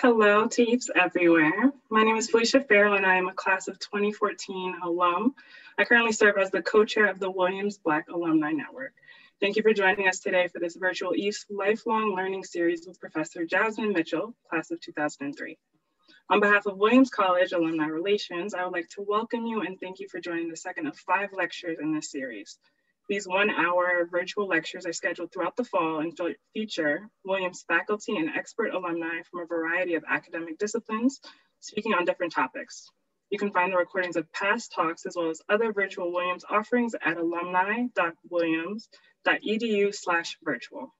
Hello, Teeps everywhere. My name is Felicia Farrell and I am a class of 2014 alum. I currently serve as the co-chair of the Williams Black Alumni Network. Thank you for joining us today for this virtual Ephs Lifelong Learning Series with Professor Jasmine Mitchell, class of 2003. On behalf of Williams College Alumni Relations, I would like to welcome you and thank you for joining the second of five lectures in this series. These one hour virtual lectures are scheduled throughout the fall and feature Williams faculty and expert alumni from a variety of academic disciplines speaking on different topics. You can find the recordings of past talks as well as other virtual Williams offerings at alumni.williams.edu slash virtual.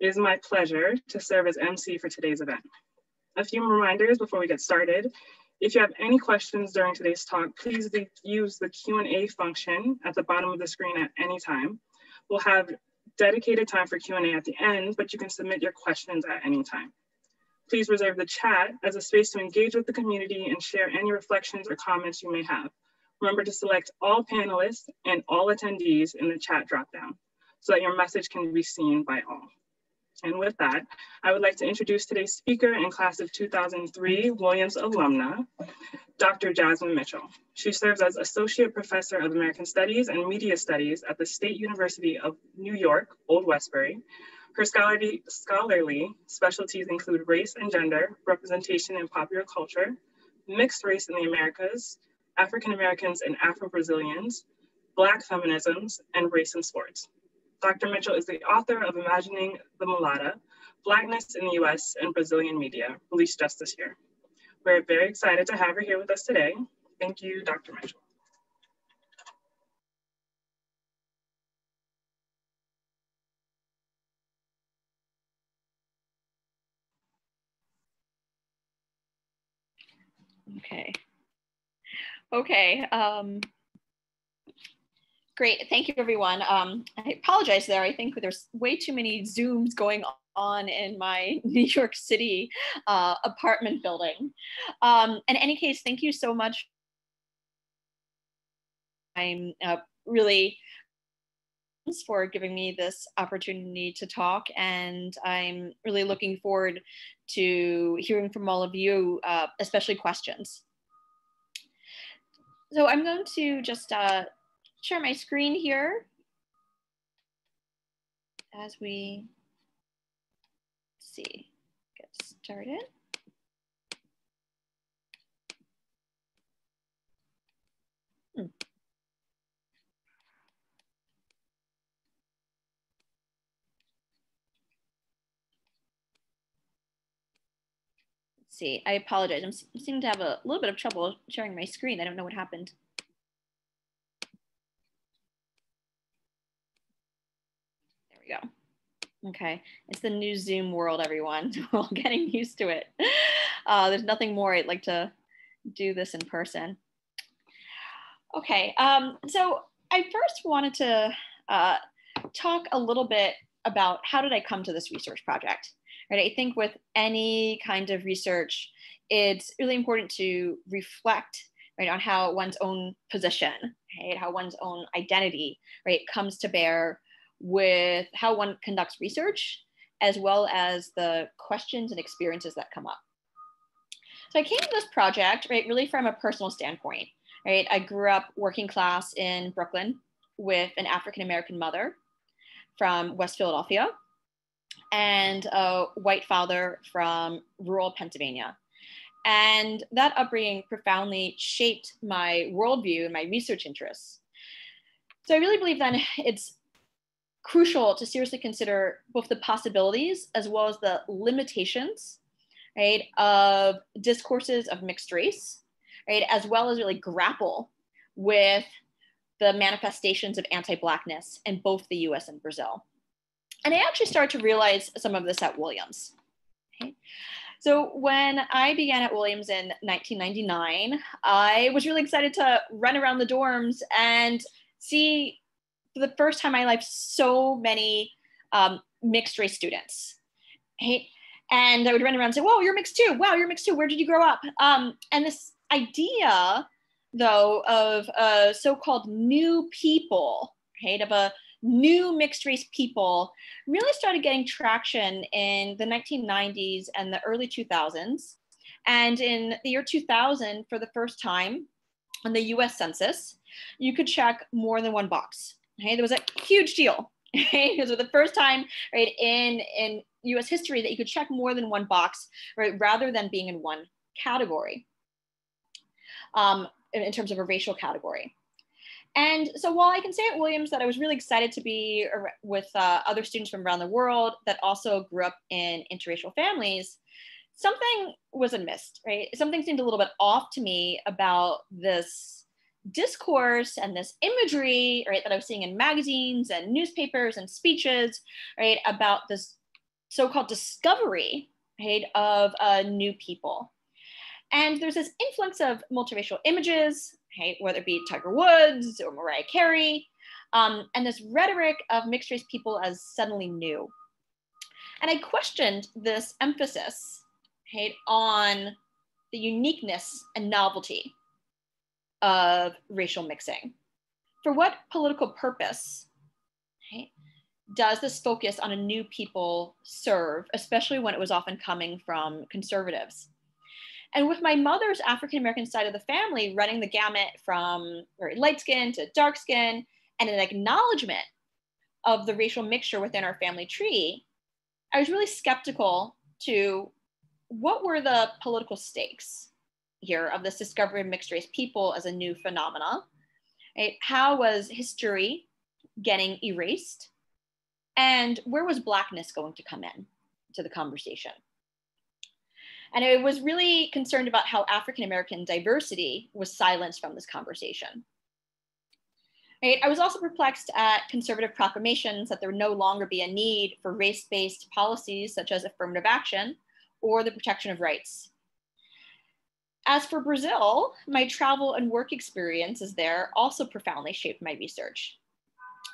It is my pleasure to serve as MC for today's event. A few reminders before we get started. If you have any questions during today's talk, please use the Q&A function at the bottom of the screen at any time. We'll have dedicated time for Q&A at the end, but you can submit your questions at any time. Please reserve the chat as a space to engage with the community and share any reflections or comments you may have. Remember to select all panelists and all attendees in the chat dropdown so that your message can be seen by all. And with that, I would like to introduce today's speaker and class of 2003 Williams alumna, Dr. Jasmine Mitchell. She serves as Associate Professor of American Studies and Media Studies at the State University of New York, Old Westbury. Her scholarly, scholarly specialties include race and gender, representation in popular culture, mixed race in the Americas, African Americans and Afro-Brazilians, Black feminisms, and race in sports. Dr. Mitchell is the author of Imagining the Mulatta, Blackness in the US and Brazilian Media, released just this year. We're very excited to have her here with us today. Thank you, Dr. Mitchell. Okay. Okay. Um, Great, thank you everyone. Um, I apologize there. I think there's way too many Zooms going on in my New York City uh, apartment building. Um, in any case, thank you so much. I'm uh, really for giving me this opportunity to talk and I'm really looking forward to hearing from all of you, uh, especially questions. So I'm going to just uh, share my screen here as we see, get started. Hmm. Let's see, I apologize. I'm seeming to have a little bit of trouble sharing my screen. I don't know what happened. Go. Okay, it's the new Zoom world, everyone. We're all getting used to it. Uh, there's nothing more I'd like to do this in person. Okay, um, so I first wanted to uh, talk a little bit about how did I come to this research project. Right, I think with any kind of research, it's really important to reflect right on how one's own position, right, how one's own identity, right, comes to bear with how one conducts research, as well as the questions and experiences that come up. So I came to this project, right, really from a personal standpoint, right? I grew up working class in Brooklyn with an African American mother from West Philadelphia and a white father from rural Pennsylvania. And that upbringing profoundly shaped my worldview and my research interests. So I really believe then it's crucial to seriously consider both the possibilities as well as the limitations right of discourses of mixed race right as well as really grapple with the manifestations of anti-blackness in both the us and brazil and i actually started to realize some of this at williams okay? So when I began at Williams in 1999, I was really excited to run around the dorms and see for the first time in my life so many um, mixed race students. And I would run around and say, Whoa, you're mixed too. Wow, you're mixed too. Where did you grow up? Um, and this idea, though, of so called new people, right, of a new mixed race people really started getting traction in the 1990s and the early 2000s. And in the year 2000, for the first time on the US Census, you could check more than one box. There was a huge deal. Okay? It was the first time, right, in, in US history that you could check more than one box, right, rather than being in one category um, in, in terms of a racial category. And so while I can say at Williams that I was really excited to be with uh, other students from around the world that also grew up in interracial families, something was amiss, right? Something seemed a little bit off to me about this discourse and this imagery, right, that I was seeing in magazines and newspapers and speeches, right, about this so-called discovery, right, of uh, new people. And there's this influx of multiracial images, right, whether it be Tiger Woods or Mariah Carey, um, and this rhetoric of mixed race people as suddenly new. And I questioned this emphasis right, on the uniqueness and novelty of racial mixing. For what political purpose right, does this focus on a new people serve, especially when it was often coming from conservatives? And with my mother's African American side of the family running the gamut from very light skin to dark skin and an acknowledgement of the racial mixture within our family tree, I was really skeptical to what were the political stakes here of this discovery of mixed race people as a new phenomena? Right? How was history getting erased? And where was Blackness going to come in to the conversation? And I was really concerned about how African American diversity was silenced from this conversation. Right? I was also perplexed at conservative proclamations that there would no longer be a need for race based policies such as affirmative action or the protection of rights. As for Brazil, my travel and work experiences there also profoundly shaped my research.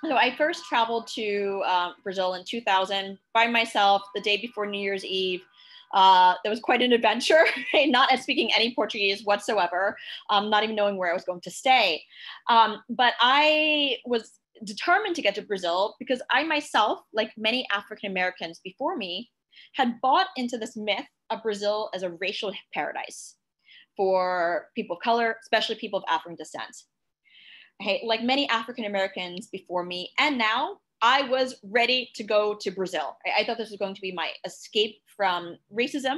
So I first traveled to uh, Brazil in 2000 by myself the day before New Year's Eve uh, that was quite an adventure, not speaking any Portuguese whatsoever, um, not even knowing where I was going to stay. Um, but I was determined to get to Brazil because I myself, like many African Americans before me, had bought into this myth of Brazil as a racial paradise for people of color, especially people of African descent. Hey, like many African Americans before me and now, I was ready to go to Brazil. I, I thought this was going to be my escape from racism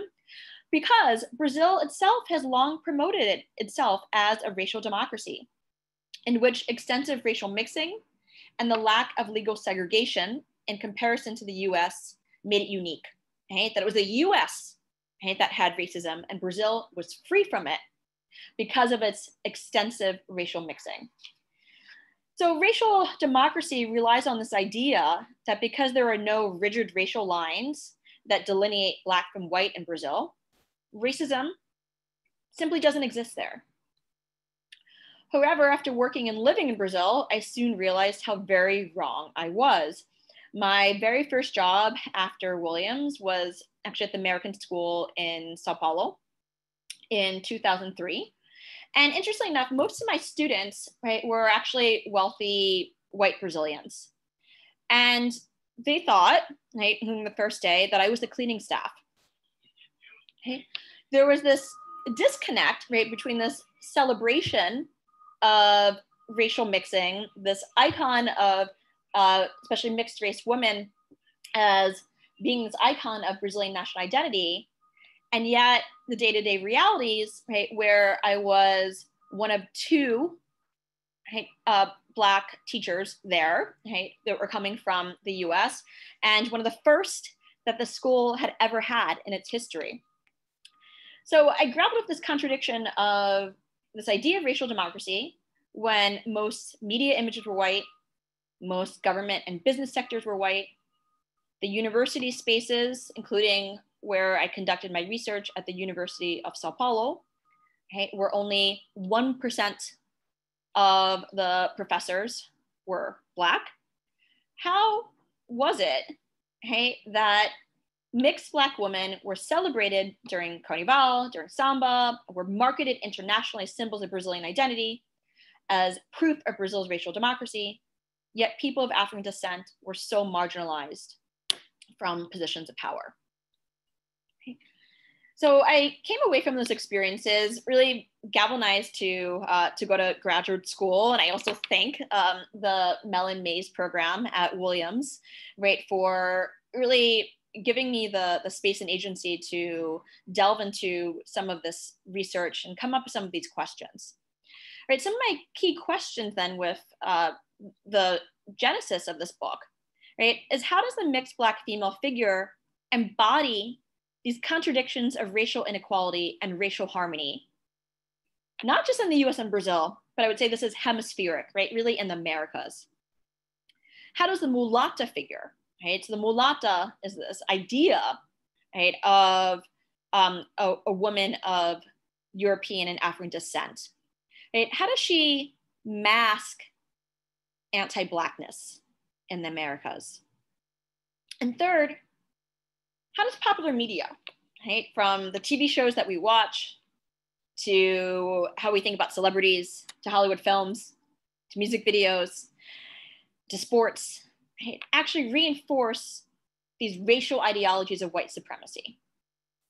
because Brazil itself has long promoted it itself as a racial democracy in which extensive racial mixing and the lack of legal segregation in comparison to the US made it unique. Right? That it was the US that had racism and Brazil was free from it because of its extensive racial mixing. So racial democracy relies on this idea that because there are no rigid racial lines that delineate black from white in Brazil, racism simply doesn't exist there. However, after working and living in Brazil, I soon realized how very wrong I was. My very first job after Williams was actually at the American School in Sao Paulo in 2003. And interestingly enough, most of my students right, were actually wealthy white Brazilians. And they thought, right, the first day that I was the cleaning staff. Okay. There was this disconnect, right, between this celebration of racial mixing, this icon of uh, especially mixed race women as being this icon of Brazilian national identity, and yet the day-to-day realities right where i was one of two right, uh, black teachers there right, that were coming from the us and one of the first that the school had ever had in its history. So i grappled with this contradiction of this idea of racial democracy when most media images were white most government and business sectors were white the university spaces including where I conducted my research at the University of Sao Paulo, okay, where only 1% of the professors were Black. How was it that mixed Black women were celebrated during Carnival, during Samba, were marketed internationally as symbols of Brazilian identity, as proof of Brazil's racial democracy, yet people of African descent were so marginalized from positions of power. So I came away from those experiences really galvanized to uh, to go to graduate school, and I also thank um, the Mellon Mays program at Williams, right, for really giving me the the space and agency to delve into some of this research and come up with some of these questions. Right, some of my key questions then with uh, the genesis of this book, right, is how does the mixed Black female figure embody these contradictions of racial inequality and racial harmony, not just in the US and Brazil, but I would say this is hemispheric, right? Really in the Americas. How does the mulatta figure, right? So the mulatta is this idea, right, of um, a, a woman of European and African descent, right? How does she mask anti-Blackness in the Americas? And third, how does popular media, right, from the TV shows that we watch to how we think about celebrities, to Hollywood films, to music videos, to sports, right, actually reinforce these racial ideologies of white supremacy.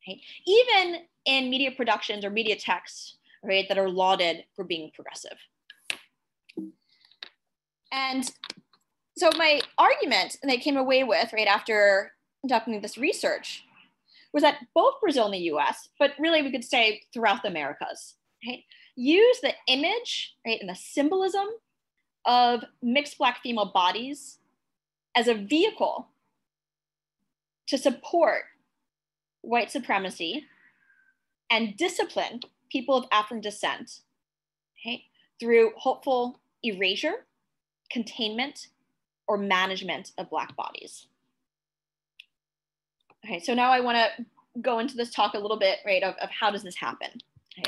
Right? Even in media productions or media texts, right, that are lauded for being progressive. And so my argument that I came away with right after conducting this research was that both Brazil and the US, but really we could say throughout the Americas, right, use the image right, and the symbolism of mixed Black female bodies as a vehicle to support white supremacy and discipline people of African descent okay, through hopeful erasure, containment, or management of Black bodies. Okay, so now I want to go into this talk a little bit, right, of, of how does this happen?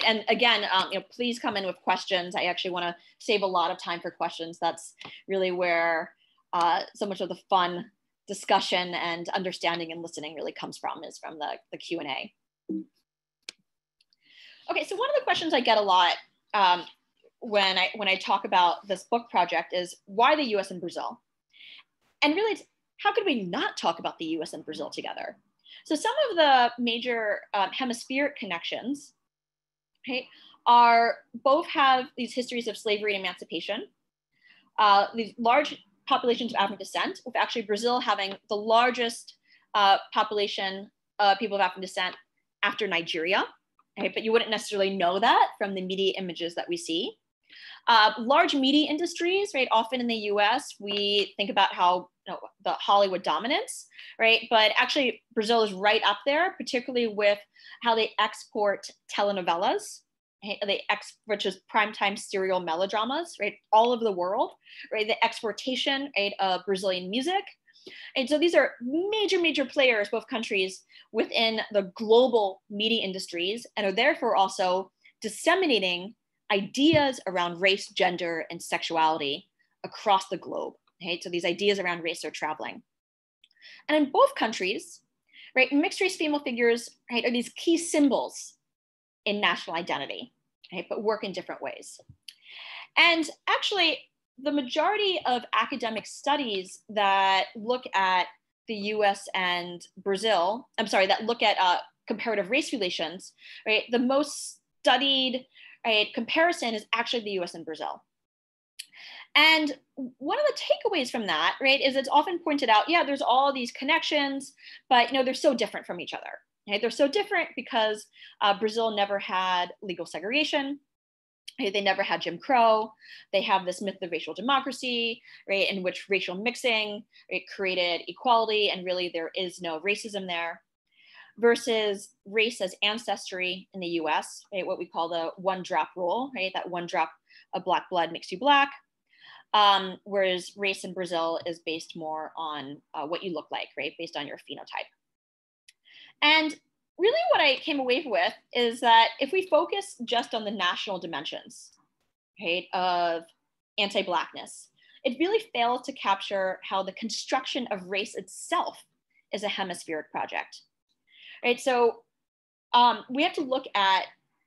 And again, um, you know, please come in with questions. I actually want to save a lot of time for questions. That's really where uh, so much of the fun discussion and understanding and listening really comes from is from the, the Q&A. Okay, so one of the questions I get a lot um, when I when I talk about this book project is why the U.S. and Brazil, and really, how could we not talk about the U.S. and Brazil together? So some of the major um, hemispheric connections, right, are both have these histories of slavery and emancipation. Uh, these large populations of African descent, with actually Brazil having the largest uh, population of people of African descent after Nigeria. Right? But you wouldn't necessarily know that from the media images that we see. Uh, large media industries, right? Often in the US, we think about how you know, the Hollywood dominance, right? But actually, Brazil is right up there, particularly with how they export telenovelas? They ex, which is primetime serial melodramas, right? All over the world, right? The exportation right, of Brazilian music. And so these are major, major players, both countries within the global media industries, and are therefore also disseminating ideas around race, gender, and sexuality across the globe. Okay, so these ideas around race are traveling. And in both countries, right, mixed race female figures right, are these key symbols in national identity, right, but work in different ways. And actually, the majority of academic studies that look at the US and Brazil, I'm sorry, that look at uh, comparative race relations, right, the most studied right, comparison is actually the US and Brazil. And one of the takeaways from that, right, is it's often pointed out, yeah, there's all these connections, but you know, they're so different from each other. Right? They're so different because uh, Brazil never had legal segregation. Right? They never had Jim Crow. They have this myth of racial democracy, right, in which racial mixing right, created equality, and really there is no racism there versus race as ancestry in the US, right? What we call the one drop rule, right? That one drop of black blood makes you black. Um, whereas race in Brazil is based more on uh, what you look like, right? Based on your phenotype. And really what I came away with is that if we focus just on the national dimensions, right, of anti-blackness, it really fails to capture how the construction of race itself is a hemispheric project right? So um, we have to look at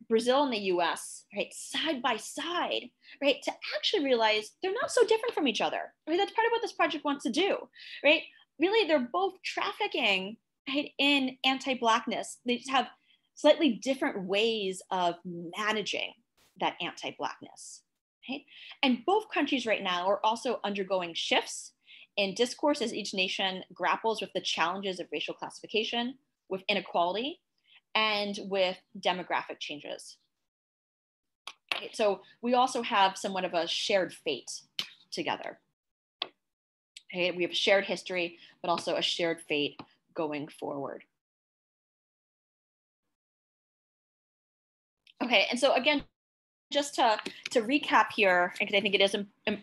Brazil and the US, right, side by side, right, to actually realize they're not so different from each other. Right? That's part of what this project wants to do, right? Really, they're both trafficking right, in anti-Blackness. They just have slightly different ways of managing that anti-Blackness. Right? And both countries right now are also undergoing shifts in discourse as each nation grapples with the challenges of racial classification, with inequality, and with demographic changes. So we also have somewhat of a shared fate together. Okay, we have a shared history, but also a shared fate going forward. Okay, and so again, just to, to recap here, because I think it is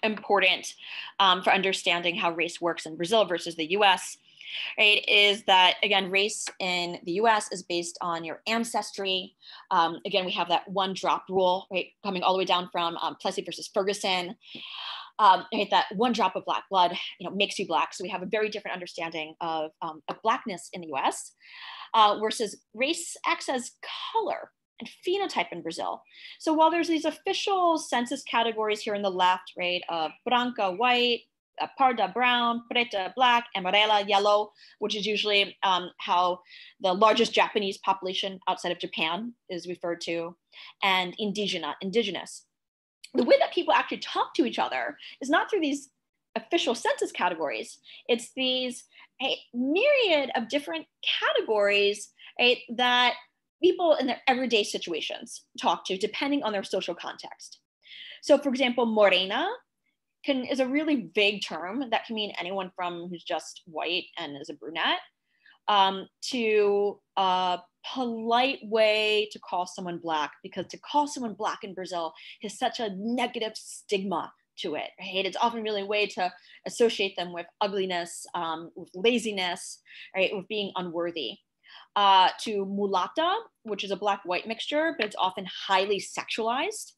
important um, for understanding how race works in Brazil versus the US, right, is that again, race in the US is based on your ancestry. Um, again, we have that one drop rule, right, coming all the way down from um, Plessy versus Ferguson. Um, right, that one drop of black blood, you know, makes you black. So we have a very different understanding of, um, of blackness in the U.S. Uh, versus race acts as color, and phenotype in Brazil. So while there's these official census categories here in the left, right, of branca, white, parda, brown, preta, black, amarela, yellow, which is usually um, how the largest Japanese population outside of Japan is referred to, and indigena, indigenous. The way that people actually talk to each other is not through these official census categories. It's these a myriad of different categories right, that people in their everyday situations talk to depending on their social context. So for example, morena can, is a really vague term that can mean anyone from who's just white and is a brunette um, to a polite way to call someone black because to call someone black in Brazil has such a negative stigma to it, right? It's often really a way to associate them with ugliness, um, with laziness, right, with being unworthy uh, to mulata, which is a black white mixture, but it's often highly sexualized.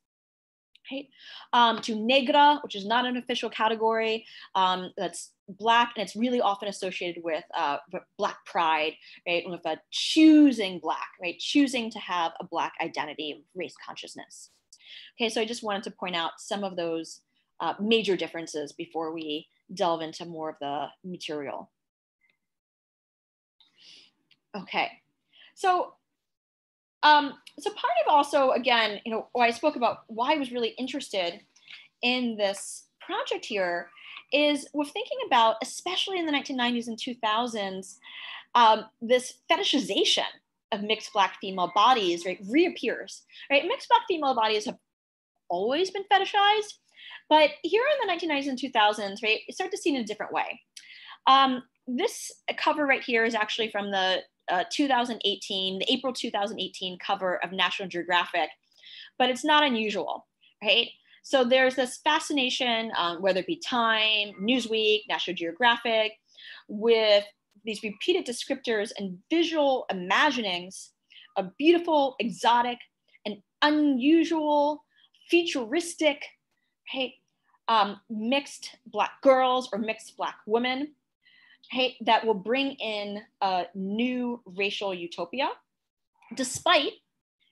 Right? Um, to negra, which is not an official category, um, that's black, and it's really often associated with uh, black pride, right? With a choosing black, right? Choosing to have a black identity, race consciousness. Okay, so I just wanted to point out some of those uh, major differences before we delve into more of the material. Okay, so um, so part of also again, you know, why I spoke about why I was really interested in this project here is we're thinking about, especially in the 1990s and 2000s, um, this fetishization of mixed black female bodies right reappears. Right, mixed black female bodies have always been fetishized, but here in the 1990s and 2000s, right, you start to see it in a different way. Um, this cover right here is actually from the uh, 2018, the April 2018 cover of National Geographic, but it's not unusual, right? So there's this fascination, um, whether it be Time, Newsweek, National Geographic, with these repeated descriptors and visual imaginings of beautiful, exotic, and unusual, futuristic, right, um, mixed Black girls or mixed Black women that will bring in a new racial utopia, despite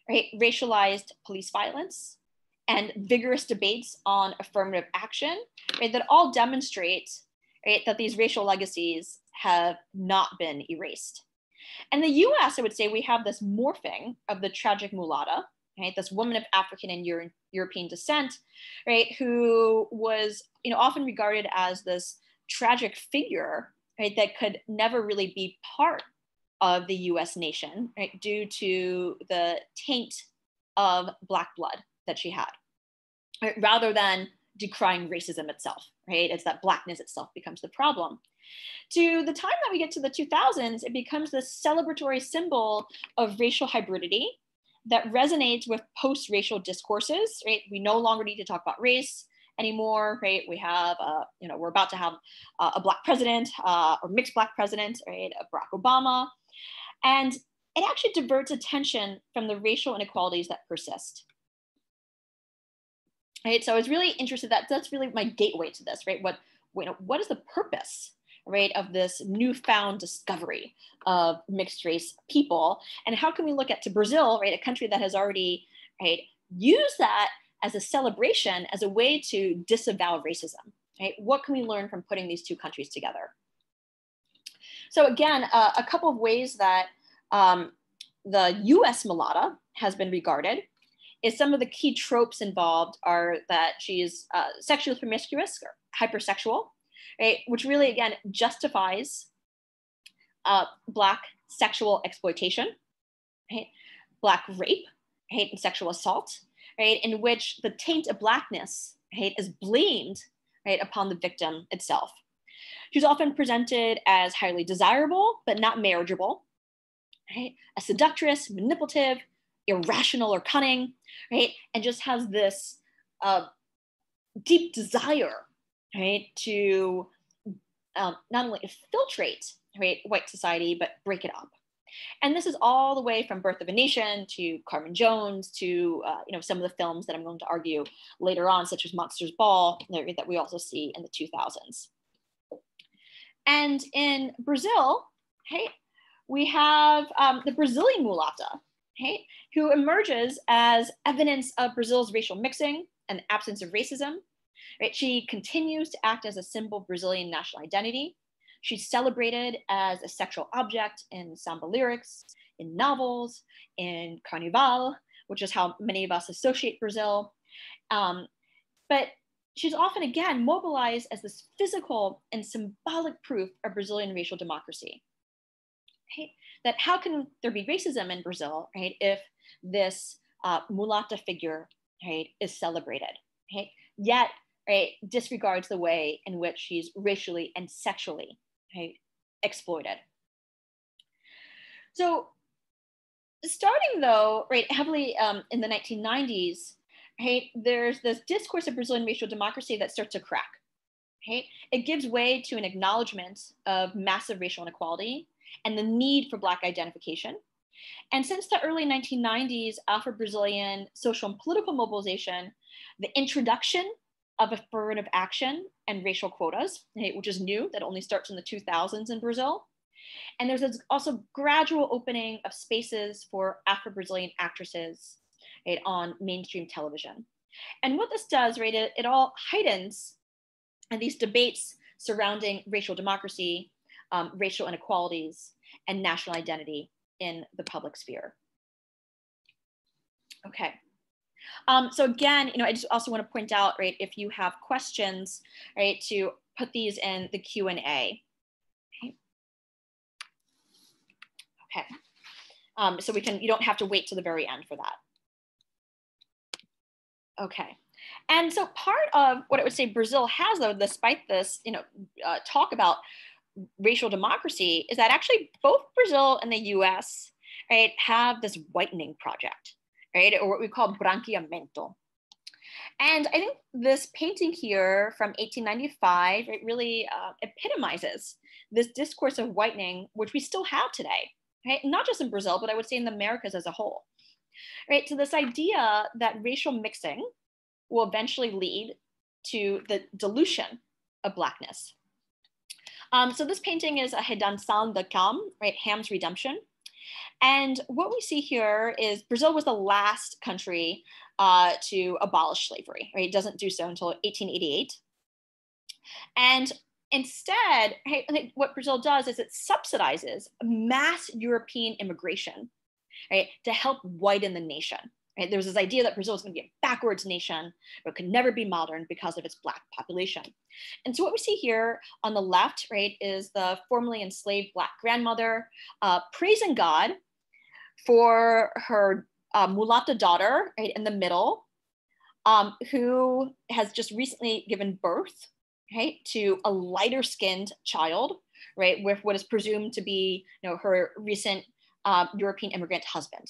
right, racialized police violence and vigorous debates on affirmative action, right, that all demonstrate right, that these racial legacies have not been erased. In the US, I would say we have this morphing of the tragic mulatta, right, this woman of African and Euro- European descent, right, who was you know, often regarded as this tragic figure right, that could never really be part of the US nation, right, due to the taint of Black blood that she had, right, rather than decrying racism itself, right? It's that Blackness itself becomes the problem. To the time that we get to the 2000s, it becomes this celebratory symbol of racial hybridity that resonates with post racial discourses, right? We no longer need to talk about race anymore, right? We have, uh, you know, we're about to have uh, a black president uh, or mixed black president, right? Barack Obama. And it actually diverts attention from the racial inequalities that persist. Right, so I was really interested that that's really my gateway to this, right? What, you know, what is the purpose right, of this newfound discovery of mixed race people. And how can we look at to Brazil, right, a country that has already right, use that as a celebration, as a way to disavow racism. Right? What can we learn from putting these two countries together? So again, uh, a couple of ways that um, the US mulatta has been regarded is some of the key tropes involved are that she's uh, sexually promiscuous or hypersexual, right? Which really, again, justifies uh, Black sexual exploitation, right? Black rape, hate and sexual assault, right? In which the taint of Blackness, right, is blamed, right, upon the victim itself. She's often presented as highly desirable, but not marriageable, right? A seductress, manipulative, irrational or cunning, right? And just has this uh, deep desire, right, to um, not only infiltrate, right, white society, but break it up. And this is all the way from Birth of a Nation to Carmen Jones to uh, you know some of the films that I'm going to argue later on, such as Monsters Ball, that we also see in the 2000s. And in Brazil, hey, we have um, the Brazilian mulatta, hey, who emerges as evidence of Brazil's racial mixing and absence of racism. Right? She continues to act as a symbol of Brazilian national identity. She's celebrated as a sexual object in samba lyrics, in novels, in Carnival, which is how many of us associate Brazil. Um, but she's often again mobilized as this physical and symbolic proof of Brazilian racial democracy. Right? That how can there be racism in Brazil, right, if this uh, mulatta figure, right, is celebrated, right? Yet, right, disregards the way in which she's racially and sexually exploited. So starting though, right, heavily um, in the 1990s, right, there's this discourse of Brazilian racial democracy that starts to crack. Right? It gives way to an acknowledgement of massive racial inequality and the need for Black identification. And since the early 1990s, Afro Brazilian social and political mobilization, the introduction of affirmative action and racial quotas, which is new, that only starts in the 2000s in Brazil. And there's also gradual opening of spaces for Afro Brazilian actresses right, on mainstream television. And what this does, right, it, it all heightens and these debates surrounding racial democracy, um, racial inequalities, and national identity in the public sphere. Okay. Um, so again, you know, I just also want to point out, right, if you have questions, right, to put these in the Q&A. Okay. okay. Um, so we can, you don't have to wait to the very end for that. Okay. And so part of what I would say Brazil has, though, despite this, you know, uh, talk about racial democracy, is that actually both Brazil and the U.S. right have this whitening project, right, or what we call branqueamento. And I think this painting here from 1895, it really uh, epitomizes this discourse of whitening, which we still have today, right? Not just in Brazil, but I would say in the Americas as a whole, right? So this idea that racial mixing will eventually lead to the dilution of Blackness. Um, so this painting is a Redenção de Ham, right, Ham's Redemption. And what we see here is Brazil was the last country uh, to abolish slavery, right? It doesn't do so until 1888. And instead, hey, what Brazil does is it subsidizes mass European immigration, right, to help whiten the nation. Right? There was this idea that Brazil was going to be a backwards nation, but could never be modern because of its Black population. And so what we see here on the left, right, is the formerly enslaved Black grandmother uh, praising God for her uh, mulatta daughter, right, in the middle, um, who has just recently given birth, right, to a lighter skinned child, right, with what is presumed to be, you know, her recent uh, European immigrant husband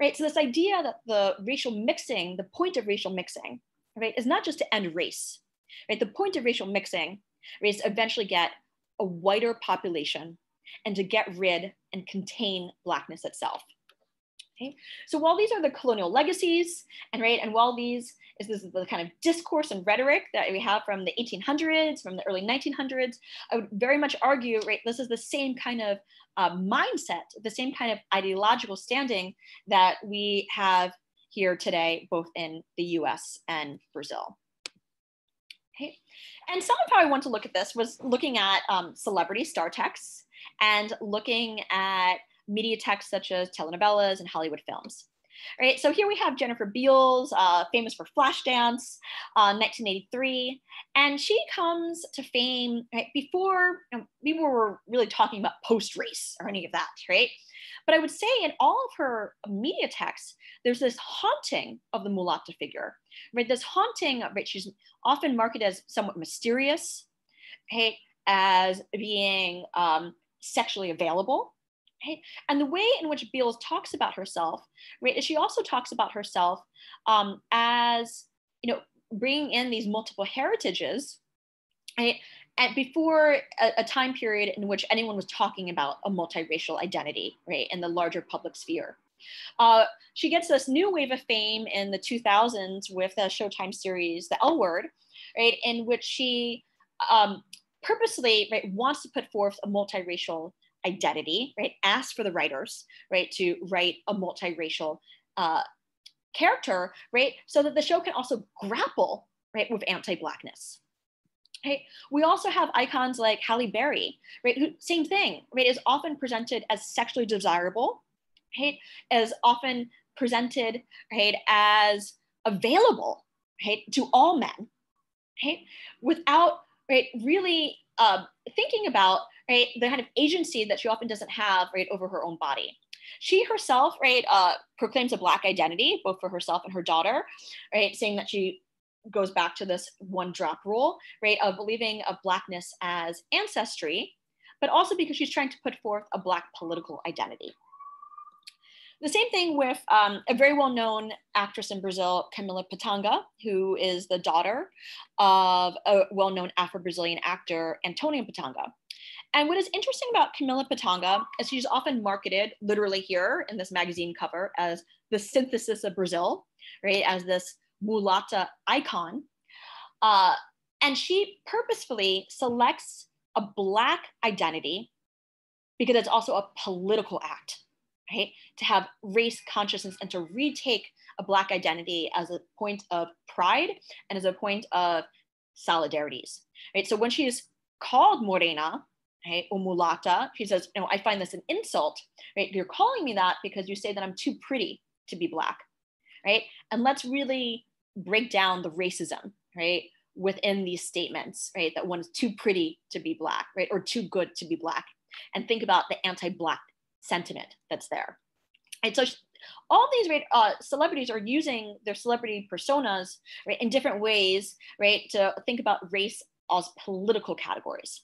right? So this idea that the racial mixing, the point of racial mixing, right, is not just to end race, right? The point of racial mixing is eventually get a whiter population and to get rid and contain blackness itself. Okay? So while these are the colonial legacies, and right, and while these is this the kind of discourse and rhetoric that we have from the 1800s, from the early 1900s, I would very much argue, right, this is the same kind of uh, mindset, the same kind of ideological standing that we have here today, both in the US and Brazil. Okay. And how I want to look at this was looking at um, celebrity star texts and looking at media texts such as telenovelas and Hollywood films. All right, so here we have Jennifer Beals, uh, famous for Flashdance, uh, 1983, and she comes to fame right before you know, were really talking about post-race or any of that, right? But I would say in all of her media texts, there's this haunting of the mulatta figure, right? This haunting, of right? She's often marketed as somewhat mysterious, right? As being um, sexually available, right? And the way in which Beals talks about herself, right, is she also talks about herself um, as, you know, bringing in these multiple heritages, right? And before a, a, time period in which anyone was talking about a multiracial identity, right, in the larger public sphere. Uh, she gets this new wave of fame in the 2000s with the Showtime series, The L Word, right, in which she um, purposely right, wants to put forth a multiracial identity, right? Ask for the writers, right, to write a multiracial uh, character, right, so that the show can also grapple, right, with anti-blackness. Right. We also have icons like Halle Berry, right? Who, same thing, right? Is often presented as sexually desirable, right? As often presented, right, as available, right, to all men, right? Without, right, really uh, thinking about right the kind of agency that she often doesn't have right over her own body. She herself right uh, proclaims a black identity both for herself and her daughter right saying that she goes back to this one drop rule right of believing of blackness as ancestry but also because she's trying to put forth a black political identity the same thing with um, a very well known actress in Brazil, Camila Pitanga, who is the daughter of a well known Afro Brazilian actor, Antonio Pitanga. And what is interesting about Camila Pitanga is she's often marketed, literally here in this magazine cover, as the synthesis of Brazil, right? As this mulatta icon. Uh, and she purposefully selects a Black identity because it's also a political act right? To have race consciousness and to retake a Black identity as a point of pride and as a point of solidarities, right? So when she is called Morena, right, or mulata, she says, you know, I find this an insult, right? You're calling me that because you say that I'm too pretty to be Black, right? And let's really break down the racism, right? Within these statements, right? That one is too pretty to be Black, right? Or too good to be Black. And think about the anti Black sentiment that's there. And so all these uh, celebrities are using their celebrity personas right, in different ways right, to think about race as political categories.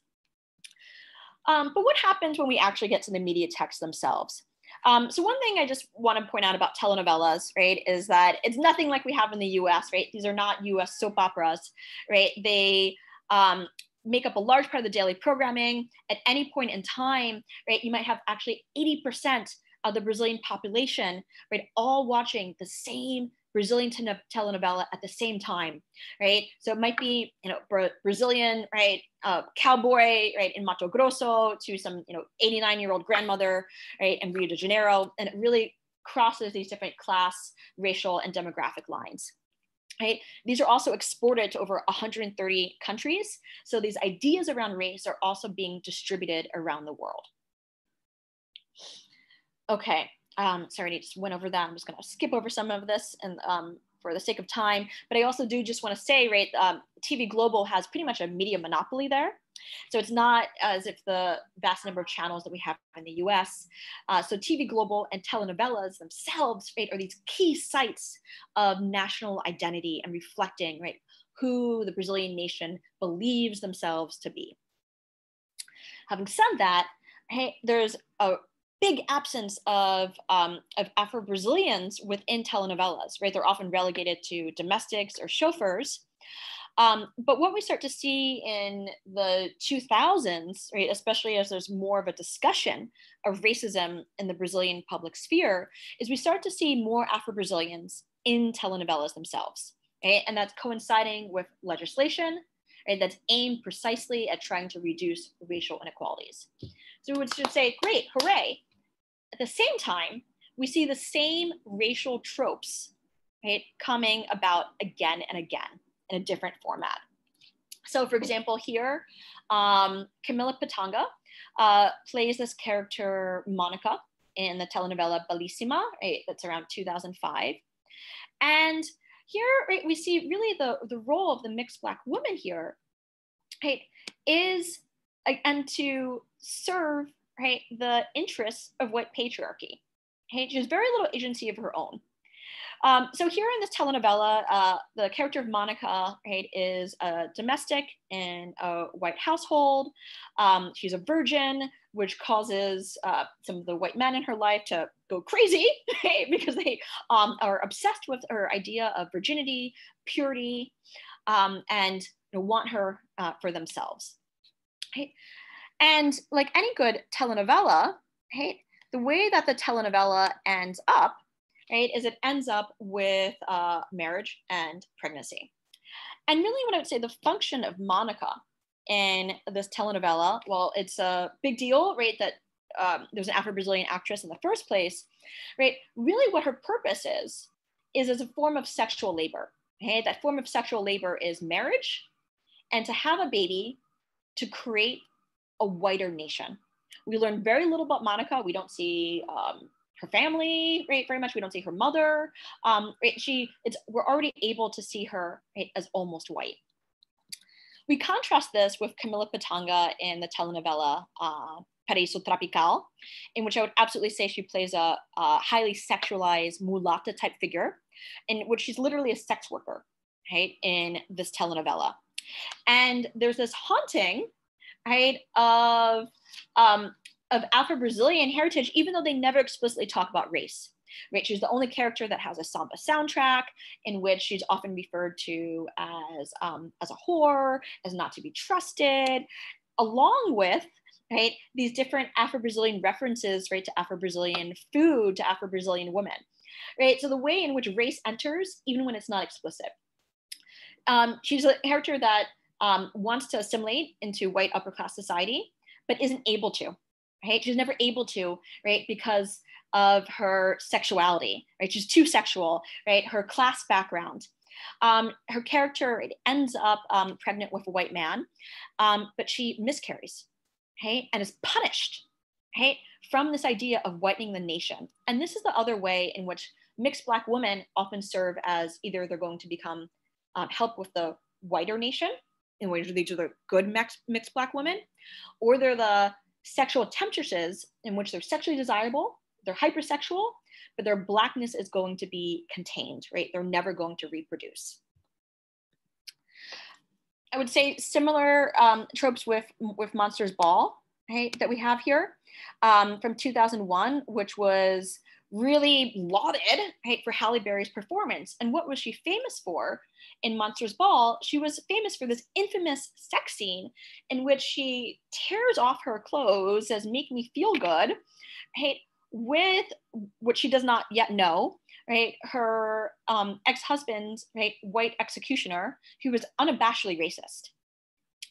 Um, but what happens when we actually get to the media texts themselves? Um, so one thing I just want to point out about telenovelas, right, is that it's nothing like we have in the U.S. Right, these are not U.S. soap operas, right? They um, make up a large part of the daily programming. At any point in time, right, you might have actually 80% of the Brazilian population, right, all watching the same Brazilian telenovela at the same time, right? So it might be, you know, Bra- Brazilian, right, uh, cowboy, right, in Mato Grosso to some, you know, 89 year old grandmother, right, in Rio de Janeiro, and it really crosses these different class, racial, and demographic lines. Right? These are also exported to over 130 countries. So these ideas around race are also being distributed around the world. Okay, um, sorry, I just went over that. I'm just gonna skip over some of this and um, for the sake of time, but I also do just wanna say, right, um, TV Globo has pretty much a media monopoly there. So it's not as if the vast number of channels that we have in the US. Uh, so TV Globo and telenovelas themselves right, are these key sites of national identity and reflecting right, who the Brazilian nation believes themselves to be. Having said that, hey, there's a big absence of, um, of Afro-Brazilians within telenovelas, right? They're often relegated to domestics or chauffeurs. Um, but what we start to see in the 2000s, right, especially as there's more of a discussion of racism in the Brazilian public sphere, is we start to see more Afro Brazilians in telenovelas themselves. Right? And that's coinciding with legislation right, that's aimed precisely at trying to reduce racial inequalities. So we would say, great, hooray. At the same time, we see the same racial tropes right, coming about again and again in a different format. So for example, here, um, Camila Pitanga uh, plays this character Monica in the telenovela Belíssima, right, that's around 2005. And here, right, we see really the, the role of the mixed Black woman here, right, is, and to serve, right, the interests of white patriarchy. Right? She has very little agency of her own. Um, so here in this telenovela, uh, the character of Monica right, is a domestic in a white household. Um, she's a virgin, which causes uh, some of the white men in her life to go crazy right, because they um, are obsessed with her idea of virginity, purity, um, and want her uh, for themselves. Right? And like any good telenovela, right, the way that the telenovela ends up right, is it ends up with uh, marriage and pregnancy. And really, what I would say the function of Monica in this telenovela, well, it's a big deal, right, that um, there's an Afro-Brazilian actress in the first place, right? Really, what her purpose is is as a form of sexual labor. Okay, that form of sexual labor is marriage, and to have a baby to create a whiter nation. We learn very little about Monica. We don't see um, her family right very much we don't see her mother um, right she it's we're already able to see her right, as almost white we contrast this with Camila Pitanga in the telenovela uh, Paraíso Tropical, in which I would absolutely say she plays a, a highly sexualized mulatta type figure, in which she's literally a sex worker, right, in this telenovela. And there's this haunting, right, of um, of Afro-Brazilian heritage, even though they never explicitly talk about race. Right, she's the only character that has a samba soundtrack in which she's often referred to as um, as a whore, as not to be trusted, along with right these different Afro-Brazilian references, right, to Afro-Brazilian food, to Afro-Brazilian women, right. So the way in which race enters, even when it's not explicit. Um, she's a character that um, wants to assimilate into white upper class society, but isn't able to right? She's never able to, right? Because of her sexuality, right? She's too sexual, right? Her class background. Um, her character it ends up um, pregnant with a white man, um, but she miscarries, right? And is punished, right? From this idea of whitening the nation. And this is the other way in which mixed Black women often serve as either they're going to become um, help with the whiter nation, in which these are the good mixed, mixed Black women, or they're the sexual temptresses in which they're sexually desirable, they're hypersexual, but their blackness is going to be contained, right? They're never going to reproduce. I would say similar um, tropes with, with Monsters Ball, right, that we have here um, from 2001, which was really lauded right, for Halle Berry's performance. And what was she famous for in Monsters Ball? She was famous for this infamous sex scene in which she tears off her clothes, says, Make me feel good, right? With what she does not yet know, right? Her um, ex husband, right? White executioner, who was unabashedly racist.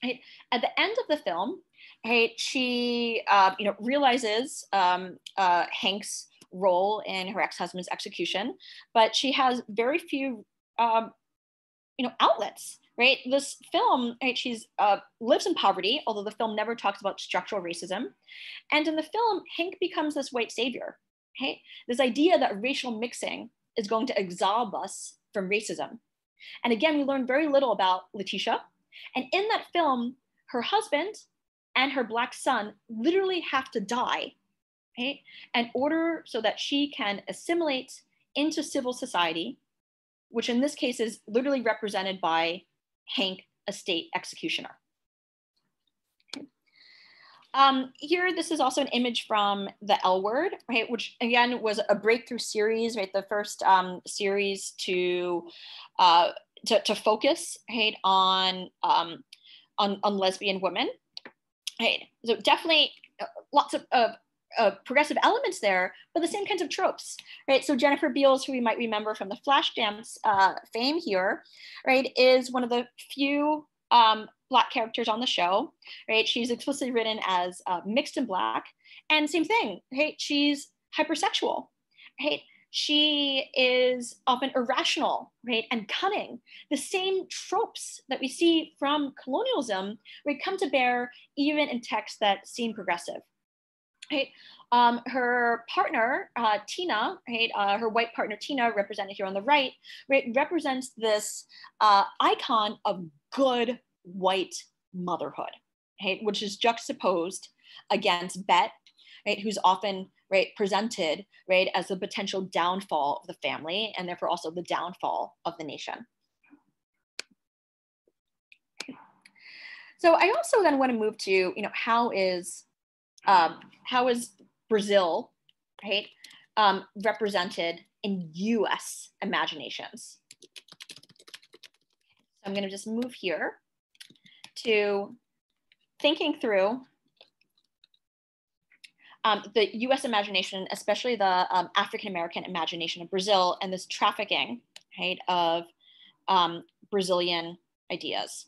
Right? At the end of the film, right, she uh, you know realizes um, uh, Hank's role in her ex-husband's execution, but she has very few, um, you know, outlets. Right. This film, right, she's uh, lives in poverty, although the film never talks about structural racism. And in the film, Hank becomes this white savior. Right. This idea that racial mixing is going to absolve us from racism. And again, we learn very little about Leticia. And in that film, her husband and her black son literally have to die right? In order so that she can assimilate into civil society, which in this case is literally represented by Hank, a state executioner. Um, here, this is also an image from the L Word, right, which again was a breakthrough series, right, the first um, series to, uh, to, to focus, right, on, um, on, on lesbian women, right. So definitely uh, lots of, of uh, progressive elements there, but the same kinds of tropes, right? So Jennifer Beals, who we might remember from the Flashdance uh, fame here, right, is one of the few um, black characters on the show, right? She's explicitly written as uh, mixed and black, and same thing, right? She's hypersexual, right? She is often irrational, right, and cunning. The same tropes that we see from colonialism, right, come to bear even in texts that seem progressive. Right? Um, her partner, uh, Tina, right, uh, her white partner, Tina, represented here on the right, right, represents this uh, icon of good white motherhood, right, which is juxtaposed against Bette, right, who's often right presented right as the potential downfall of the family and therefore also the downfall of the nation. So I also then want to move to you know how is um, how is Brazil right um, represented in U.S. imaginations? So I'm going to just move here to thinking through um, the US imagination, especially the um, African American imagination of Brazil and this trafficking right, of um, Brazilian ideas.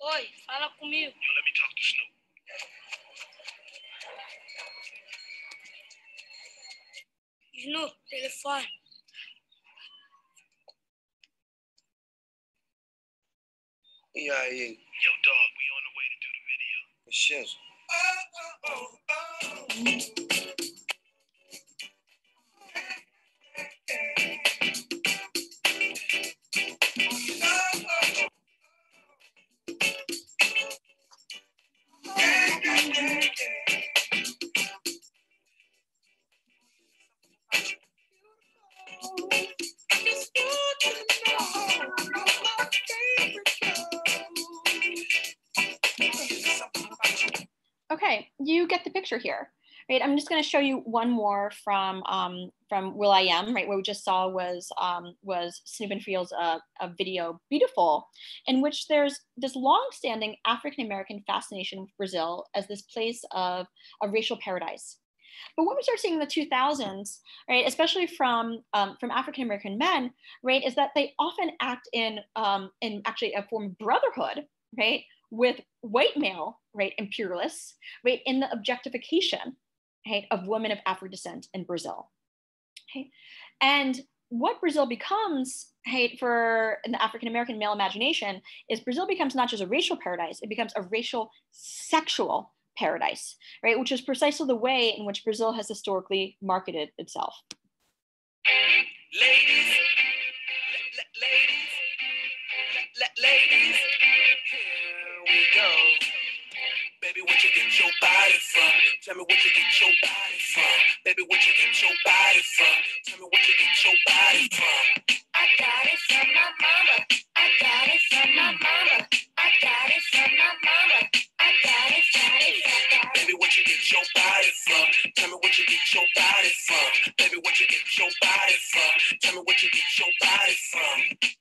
Oi, fala comigo. You let me talk to Snoop. Snoop, telefone. Yeah, yeah. Yo, dog, we on the way to do the video. Shit. Okay, you get the picture here, right? I'm just going to show you one more from um, from will.i.am, right? What we just saw was um, was Snoop and Pharrell's uh, a video, "Beautiful," in which there's this long-standing African American fascination with Brazil as this place of a racial paradise. But what we start seeing in the 2000s, right, especially from um, from African American men, right, is that they often act in um, in actually a form of brotherhood, right, with white male, right, imperialists, right, in the objectification, of women of Afro descent in Brazil. Okay, and what Brazil becomes, for the African American male imagination is Brazil becomes not just a racial paradise; it becomes a racial sexual paradise, right, which is precisely the way in which Brazil has historically marketed itself. Ladies, ladies, ladies, here we go. Baby, what you get your body from? Tell me what you get your body from. Baby, what you get your body from? Tell me what you get your body from. I got it from my mama. I got it from my mama. I got it from my mama. I got it, got it, got it. Baby, what you get your body from? Tell me what you get your body from. Baby, what you get your body from? Tell me what you get your body from.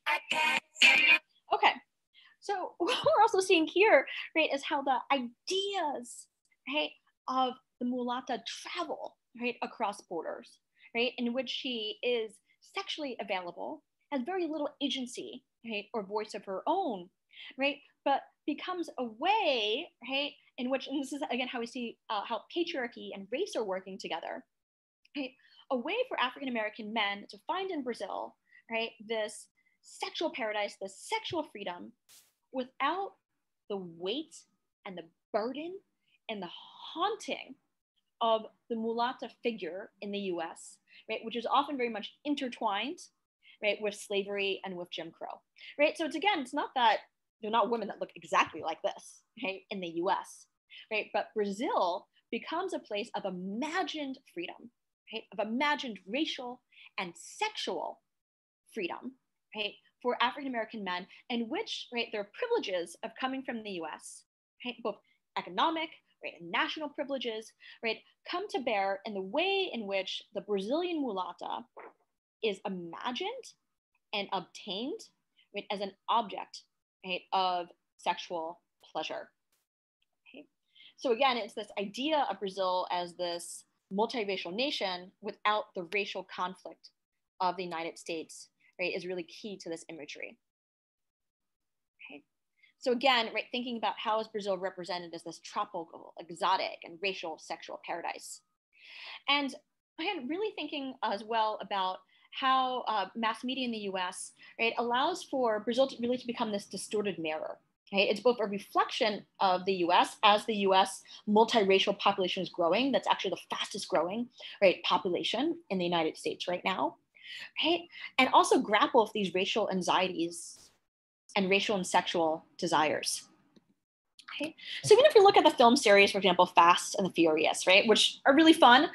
I got it from my Okay, so what we're also seeing here, right, is how the ideas, right, of the mulata travel, right, across borders, right, in which she is sexually available, has very little agency, right, or voice of her own, right, but becomes a way, right, in which, and this is again how we see uh, how patriarchy and race are working together, right, a way for African American men to find in Brazil, right, this sexual paradise, this sexual freedom, without the weight and the burden and the haunting of the mulata figure in the US, right, which is often very much intertwined, right, with slavery and with Jim Crow, right? So it's again, it's not that they're not women that look exactly like this, right, in the US, right? But Brazil becomes a place of imagined freedom, right, of imagined racial and sexual freedom, right, for African American men, and which, right, their privileges of coming from the US, right, both economic, right, and national privileges, right, come to bear in the way in which the Brazilian mulata is imagined and obtained, right, as an object, right, of sexual pleasure. So again, it's this idea of Brazil as this multiracial nation without the racial conflict of the United States, right, is really key to this imagery. Okay. So again, right, thinking about how is Brazil represented as this tropical, exotic, and racial sexual paradise. And again, really thinking as well about how uh, mass media in the US right, allows for Brazil to really to become this distorted mirror. Right? It's both a reflection of the US as the US multiracial population is growing. That's actually the fastest growing right, population in the United States right now. Right? And also grapple with these racial anxieties and racial and sexual desires. Okay. So even if you look at the film series, for example, Fast and the Furious, right, which are really fun,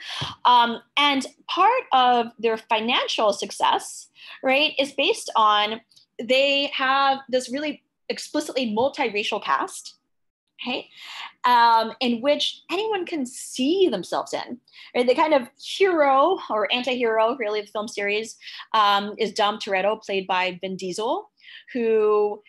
um, and part of their financial success, right, is based on they have this really explicitly multiracial cast, um, in which anyone can see themselves in. Right? The kind of hero or anti-hero, really, of the film series um, is Dom Toretto, played by Vin Diesel, who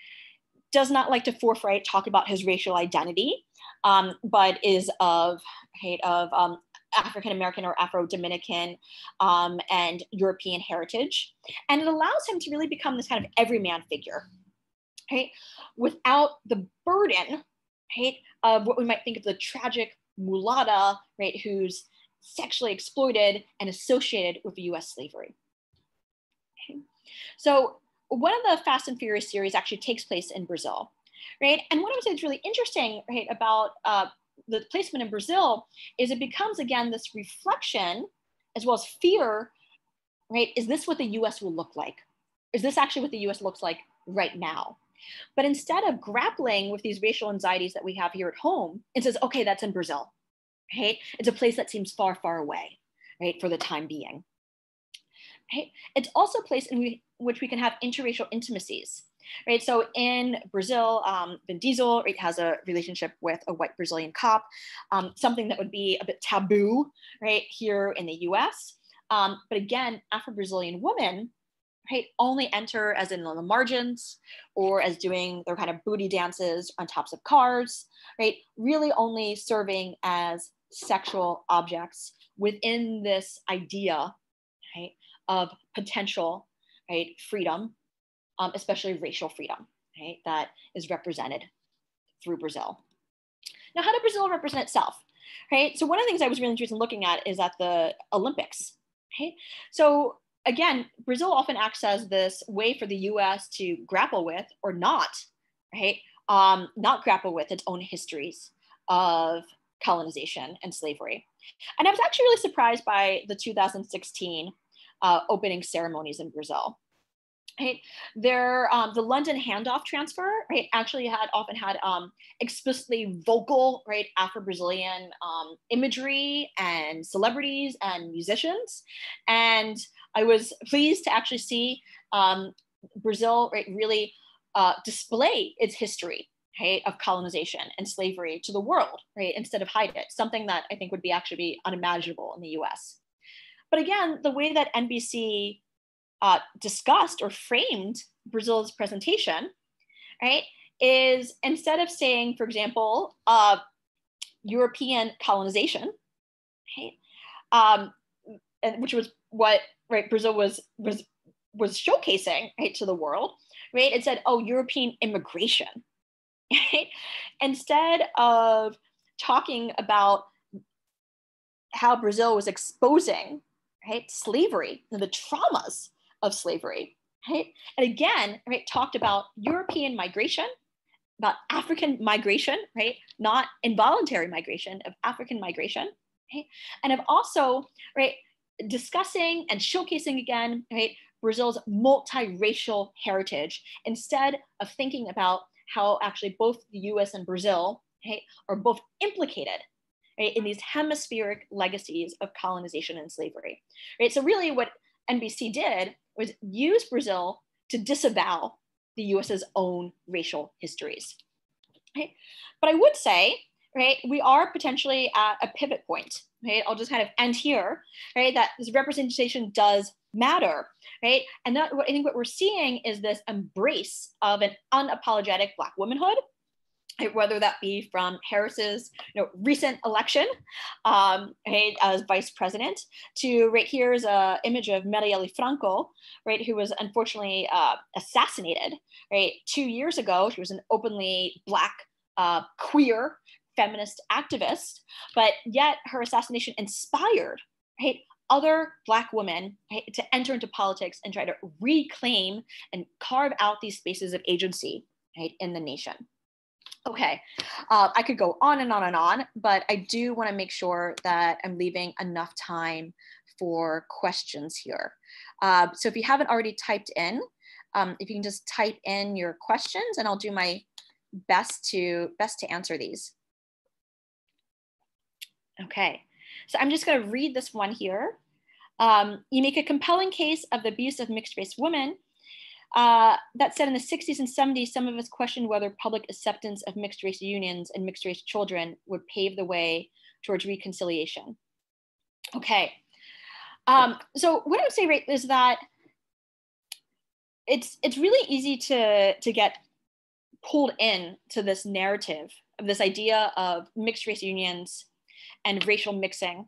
does not like to forthright talk about his racial identity, um, but is of hate of um, African American or Afro Dominican um, and European heritage, and it allows him to really become this kind of everyman figure, right? Without the burden, right, of what we might think of the tragic mulatta, right, who's sexually exploited and associated with U.S. slavery. Okay. So one of the Fast and Furious series actually takes place in Brazil, right? And what I would say is really interesting, right, about uh, the placement in Brazil is it becomes again this reflection as well as fear, right? Is this what the US will look like? Is this actually what the US looks like right now? But instead of grappling with these racial anxieties that we have here at home, it says, okay, that's in Brazil, right? It's a place that seems far, far away, right, for the time being. Right? It's also a place in which we can have interracial intimacies. Right, so in Brazil, um, Vin Diesel right, has a relationship with a white Brazilian cop, um, something that would be a bit taboo, right, here in the U.S. Um, but again, Afro-Brazilian women, right, only enter as in on the margins or as doing their kind of booty dances on tops of cars, right, really only serving as sexual objects within this idea, right, of potential right freedom um, especially racial freedom right that is represented through brazil. Now how did brazil represent itself right? So one of the things i was really interested in looking at is at the olympics right? So again brazil often acts as this way for the us to grapple with or not right um, not grapple with its own histories of colonization and slavery and i was actually really surprised by the 2016 uh, opening ceremonies in Brazil. Right, there, um, the London handoff transfer, right, actually had often had um, explicitly vocal, right, Afro-Brazilian um, imagery and celebrities and musicians, and I was pleased to actually see um, Brazil, right, really uh, display its history, right, of colonization and slavery to the world, right, instead of hide it, something that I think would be actually be unimaginable in the U.S. But again, the way that NBC uh, discussed or framed Brazil's presentation, right, is instead of saying, for example, uh, European colonization, right, um, and, which was what right Brazil was was was showcasing right to the world, right? It said, oh, European immigration, right? Instead of talking about how Brazil was exposing right? Slavery, and the traumas of slavery, right? And again, right, talked about European migration, about African migration, right? Not involuntary migration, of African migration, right? And of also, right, discussing and showcasing again, right, Brazil's multiracial heritage instead of thinking about how actually both the US and Brazil right, are both implicated right, in these hemispheric legacies of colonization and slavery. Right? So really what NBC did was use Brazil to disavow the US's own racial histories. Right? But I would say, right, we are potentially at a pivot point. Right? I'll just kind of end here, right? That this representation does matter, right? And that I think what we're seeing is this embrace of an unapologetic Black womanhood, whether that be from Harris's you know, recent election um, right, as vice president to right here's a image of Marielle Franco, right, who was unfortunately uh, assassinated right two years ago. She was an openly black uh, queer feminist activist, but yet her assassination inspired right other black women right, to enter into politics and try to reclaim and carve out these spaces of agency right in the nation. Okay, uh, I could go on and on and on, but I do want to make sure that I'm leaving enough time for questions here. Uh, so if you haven't already typed in, um, if you can just type in your questions and I'll do my best to best to answer these. Okay, so I'm just going to read this one here. Um, you make a compelling case of the abuse of mixed race women uh, that said, in the 60s and 70s, some of us questioned whether public acceptance of mixed race unions and mixed race children would pave the way towards reconciliation. Okay. Um, so what I would say, right, is that it's it's really easy to to get pulled in to this narrative of this idea of mixed race unions and racial mixing,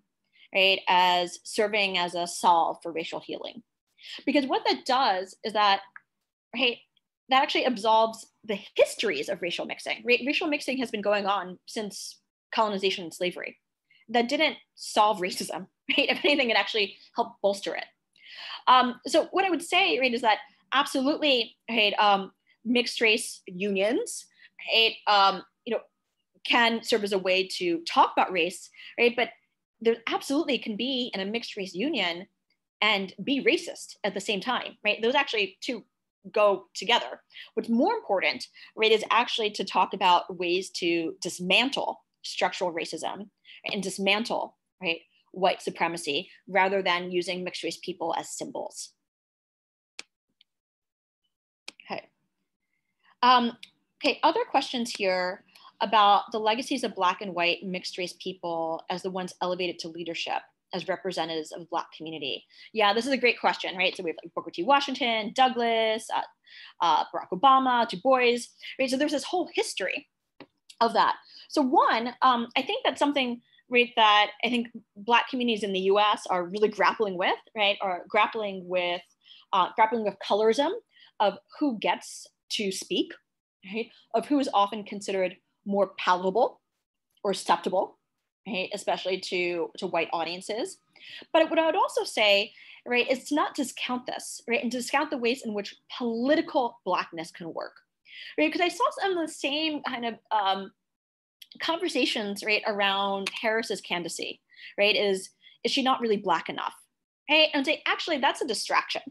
right, as serving as a solve for racial healing. Because what that does is that right, that actually absolves the histories of racial mixing. Ra- racial mixing has been going on since colonization and slavery. That didn't solve racism, right? If anything, it actually helped bolster it. Um, so what I would say, right, is that absolutely, right, um, mixed race unions, right, um, you know, can serve as a way to talk about race, right? But there absolutely can be in a mixed race union and be racist at the same time, right? Those actually two go together. What's more important, right, is actually to talk about ways to dismantle structural racism and dismantle, right, white supremacy rather than using mixed race people as symbols. Okay. Um, okay, other questions here about the legacies of Black and white mixed race people as the ones elevated to leadership as representatives of Black community? Yeah, this is a great question, right? So we have like Booker T. Washington, Douglass, uh, uh, Barack Obama, Du Bois, right? So there's this whole history of that. So one, um, I think that's something right that I think Black communities in the U.S. are really grappling with, right? Or grappling with uh, grappling with colorism of who gets to speak, right? Of who is often considered more palatable or acceptable right? especially to, to white audiences. But what I would also say, right, is to not discount this, right, and discount the ways in which political blackness can work, right? Because I saw some of the same kind of um, conversations, right, around Harris's candidacy, right? Is is she not really black enough, right? And say actually that's a distraction,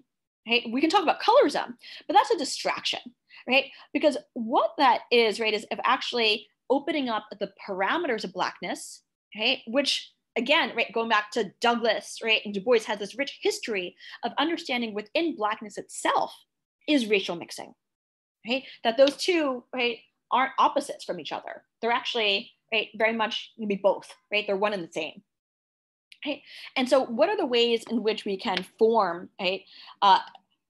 right? We can talk about colorism, but that's a distraction, right? Because what that is, right, is of actually opening up the parameters of blackness right? Which again, right, going back to Douglass, right, and Du Bois has this rich history of understanding within Blackness itself is racial mixing, right? That those two, right, aren't opposites from each other. They're actually, right, very much can be both, right? They're one and the same. Right? And so, what are the ways in which we can form, right, uh,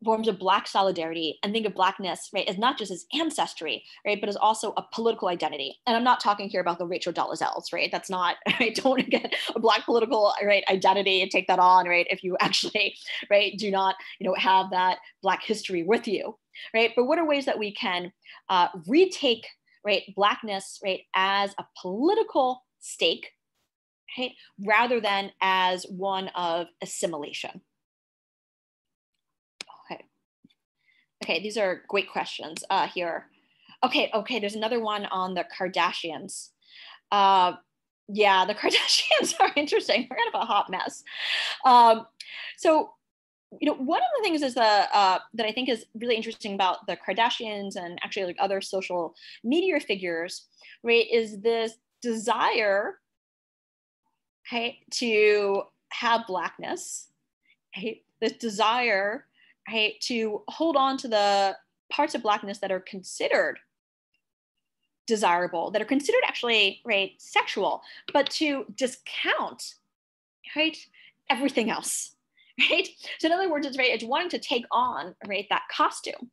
forms of black solidarity and think of blackness right as not just as ancestry right but as also a political identity. And i'm not talking here about the rachel dolezals right? That's not right don't get a black political right identity and take that on right if you actually right do not you know have that black history with you right? But what are ways that we can uh, retake right blackness right as a political stake right rather than as one of assimilation Okay, these are great questions uh, here. Okay, okay, there's another one on the Kardashians. Uh, yeah, the Kardashians are interesting. They're kind of a hot mess. Um, so, you know, one of the things is the uh, that I think is really interesting about the Kardashians and actually like other social media figures, right, is this desire, right, to have blackness, right, this desire right, to hold on to the parts of blackness that are considered desirable, that are considered actually right sexual, but to discount right everything else, right? So in other words, it's right, it's wanting to take on right that costume,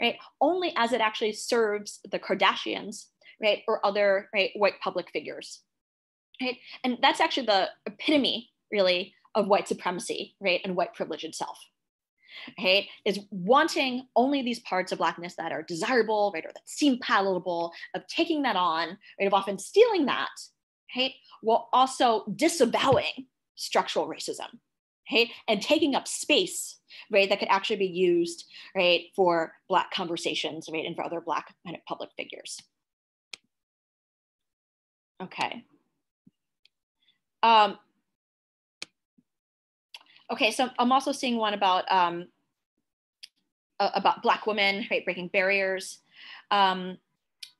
right, only as it actually serves the Kardashians, right, or other right white public figures, right? And that's actually the epitome, really, of white supremacy, right, and white privilege itself. Right, is wanting only these parts of blackness that are desirable, right, or that seem palatable, of taking that on, right, of often stealing that, right, while also disavowing structural racism, right, and taking up space, right, that could actually be used, right, for Black conversations, right, and for other Black kind of public figures. Okay. Um, okay, so I'm also seeing one about um, about Black women, right, breaking barriers um,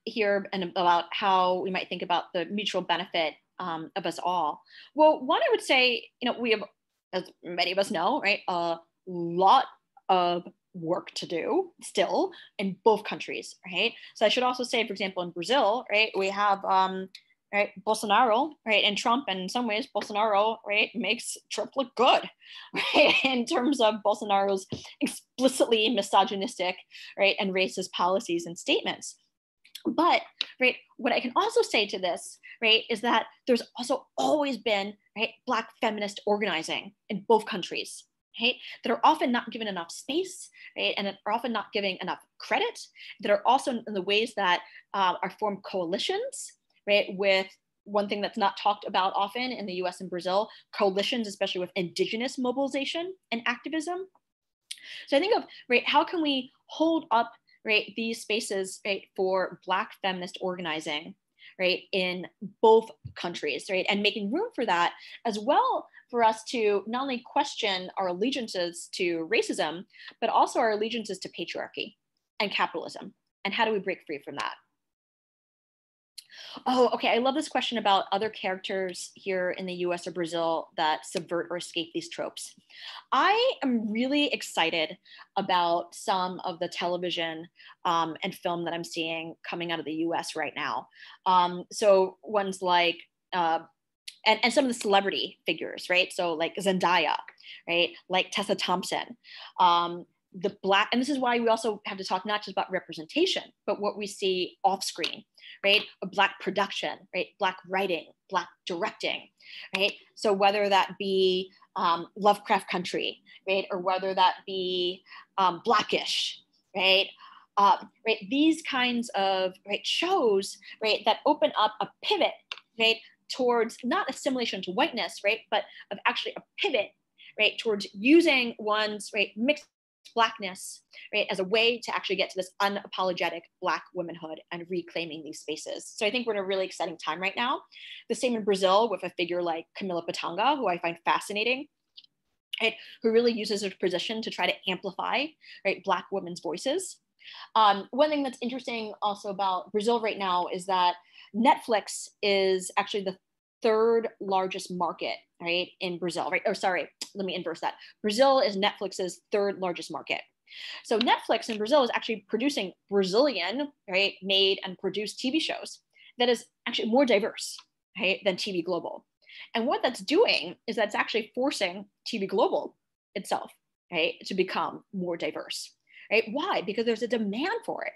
here, and about how we might think about the mutual benefit um, of us all. Well, one I would say, you know, we have, as many of us know, right, a lot of work to do still in both countries, right? So I should also say, for example, in Brazil, right, we have um, right, Bolsonaro, right, and Trump, and in some ways, Bolsonaro, right, makes Trump look good, right, in terms of Bolsonaro's explicitly misogynistic, right, and racist policies and statements. But, right, what I can also say to this, right, is that there's also always been, right, Black feminist organizing in both countries, right, that are often not given enough space, right, and are often not giving enough credit, that are also in the ways that uh, are formed coalitions, right, with one thing that's not talked about often in the US and Brazil, coalitions, especially with indigenous mobilization and activism. So I think of, right, how can we hold up, right, these spaces, right, for Black feminist organizing, right, in both countries, right, and making room for that, as well for us to not only question our allegiances to racism, but also our allegiances to patriarchy and capitalism. And how do we break free from that? Oh, okay. I love this question about other characters here in the US or Brazil that subvert or escape these tropes. I am really excited about some of the television um, and film that I'm seeing coming out of the US right now. Um, so, ones like, uh, and, and some of the celebrity figures, right? So, like Zendaya, right? Like Tessa Thompson. Um, the black and this is why we also have to talk not just about representation but what we see off screen right? A black production, right? Black writing, black directing, right? So whether that be um, Lovecraft Country, right, or whether that be um, Blackish, right? Um, right, these kinds of right shows, right, that open up a pivot, right, towards not assimilation to whiteness, right, but of actually a pivot, right, towards using one's right mixed blackness right as a way to actually get to this unapologetic black womanhood and reclaiming these spaces. So i think we're in a really exciting time right now. The same in brazil with a figure like camila pitanga who i find fascinating right who really uses her position to try to amplify right black women's voices. Um, one thing that's interesting also about brazil right now is that netflix is actually the third largest market, right, in Brazil, right? Or sorry, let me inverse that. Brazil is Netflix's third largest market. So Netflix in Brazil is actually producing Brazilian, right, made and produced TV shows that is actually more diverse, right, than TV Globo. And what that's doing is that's actually forcing TV Globo itself, right, to become more diverse, right? Why? Because there's a demand for it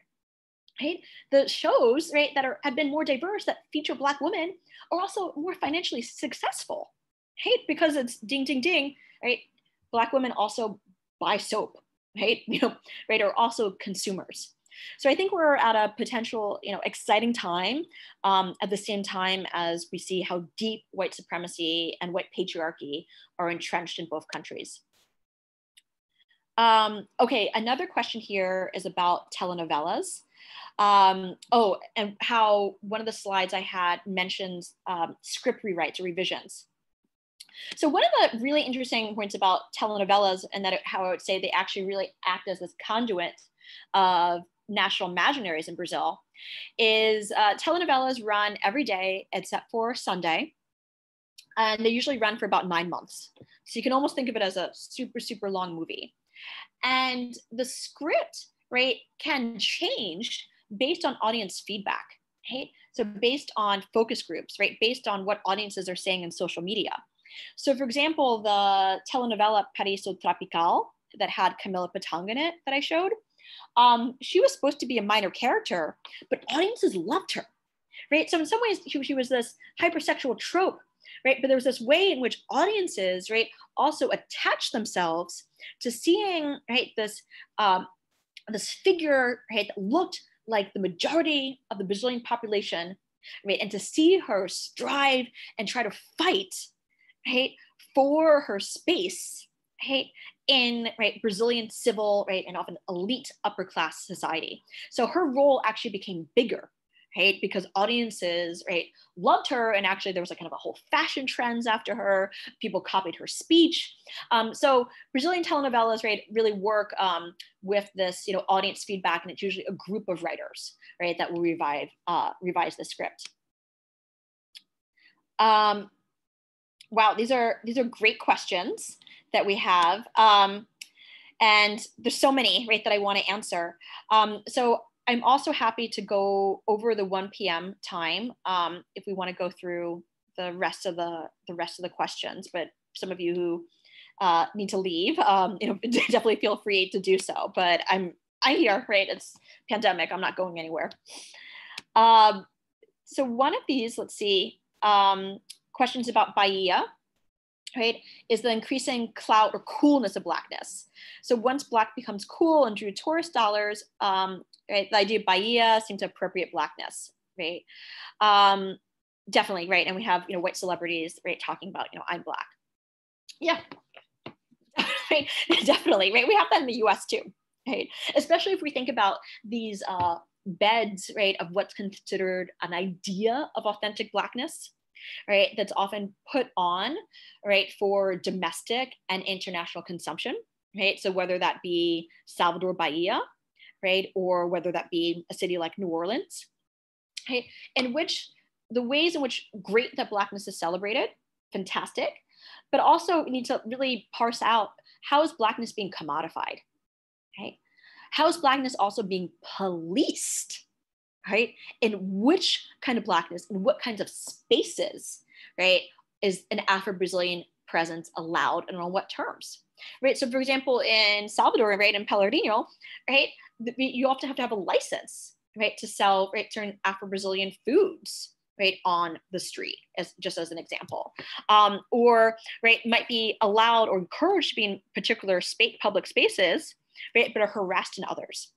right? The shows, right, that are have been more diverse that feature Black women are also more financially successful, right? Because it's ding, ding, ding, right? Black women also buy soap, right? You know, right, are also consumers. So I think we're at a potential, you know, exciting time um, at the same time as we see how deep white supremacy and white patriarchy are entrenched in both countries. Um, okay, another question here is about telenovelas. Um, oh, and how one of the slides I had mentions um, script rewrites or revisions. So one of the really interesting points about telenovelas and that it, how I would say they actually really act as this conduit of national imaginaries in Brazil is uh, telenovelas run every day except for Sunday. And they usually run for about nine months. So you can almost think of it as a super, super long movie. And the script, right, can change based on audience feedback, right? So based on focus groups, right? Based on what audiences are saying in social media. So for example, the telenovela Paraíso Tropical that had Camila Pitanga in it that I showed, um, she was supposed to be a minor character, but audiences loved her, right? So in some ways, she, she was this hypersexual trope, right? But there was this way in which audiences, right, also attach themselves to seeing, right, this um, this figure, right, that looked like the majority of the Brazilian population, right, and to see her strive and try to fight, right, for her space, right, in right Brazilian civil, right, and often elite upper class society. So her role actually became bigger, right? Because audiences, right, loved her, and actually there was like kind of a whole fashion trends after her. People copied her speech. Um, so Brazilian telenovelas, right, really work um, with this, you know, audience feedback, and it's usually a group of writers, right, that will revive, uh, revise the script. Um, wow, these are these are great questions that we have. Um, and there's so many, right, that I want to answer. Um, so I'm also happy to go over the 1 p.m. time um, if we want to go through the rest of the the rest of the questions. But some of you who uh, need to leave, um, you know, definitely feel free to do so. But I'm I'm here, right? It's pandemic. I'm not going anywhere. Um, so one of these, let's see, um, questions about Bahia right, is the increasing clout or coolness of blackness. So once black becomes cool and drew tourist dollars, um, right, the idea of Bahia seemed to appropriate blackness, right? Um, definitely, right. And we have, you know, white celebrities, right, talking about, you know, I'm black. Yeah, right, definitely, right. We have that in the US too, right? Especially if we think about these uh, beds, right, of what's considered an idea of authentic blackness, right, that's often put on, right, for domestic and international consumption, right? So whether that be Salvador Bahia, right, or whether that be a city like New Orleans, right, in which the ways in which great that Blackness is celebrated, fantastic, but also we need to really parse out how is Blackness being commodified, right? How is Blackness also being policed, right? In which kind of blackness and what kinds of spaces, right, is an Afro-Brazilian presence allowed and on what terms, right? So for example, in Salvador, right, in Pelourinho, right, you often have to have a license, right, to sell, right, certain Afro-Brazilian foods, right on the street as just as an example um, or right might be allowed or encouraged to be in particular spa- public spaces right but are harassed in others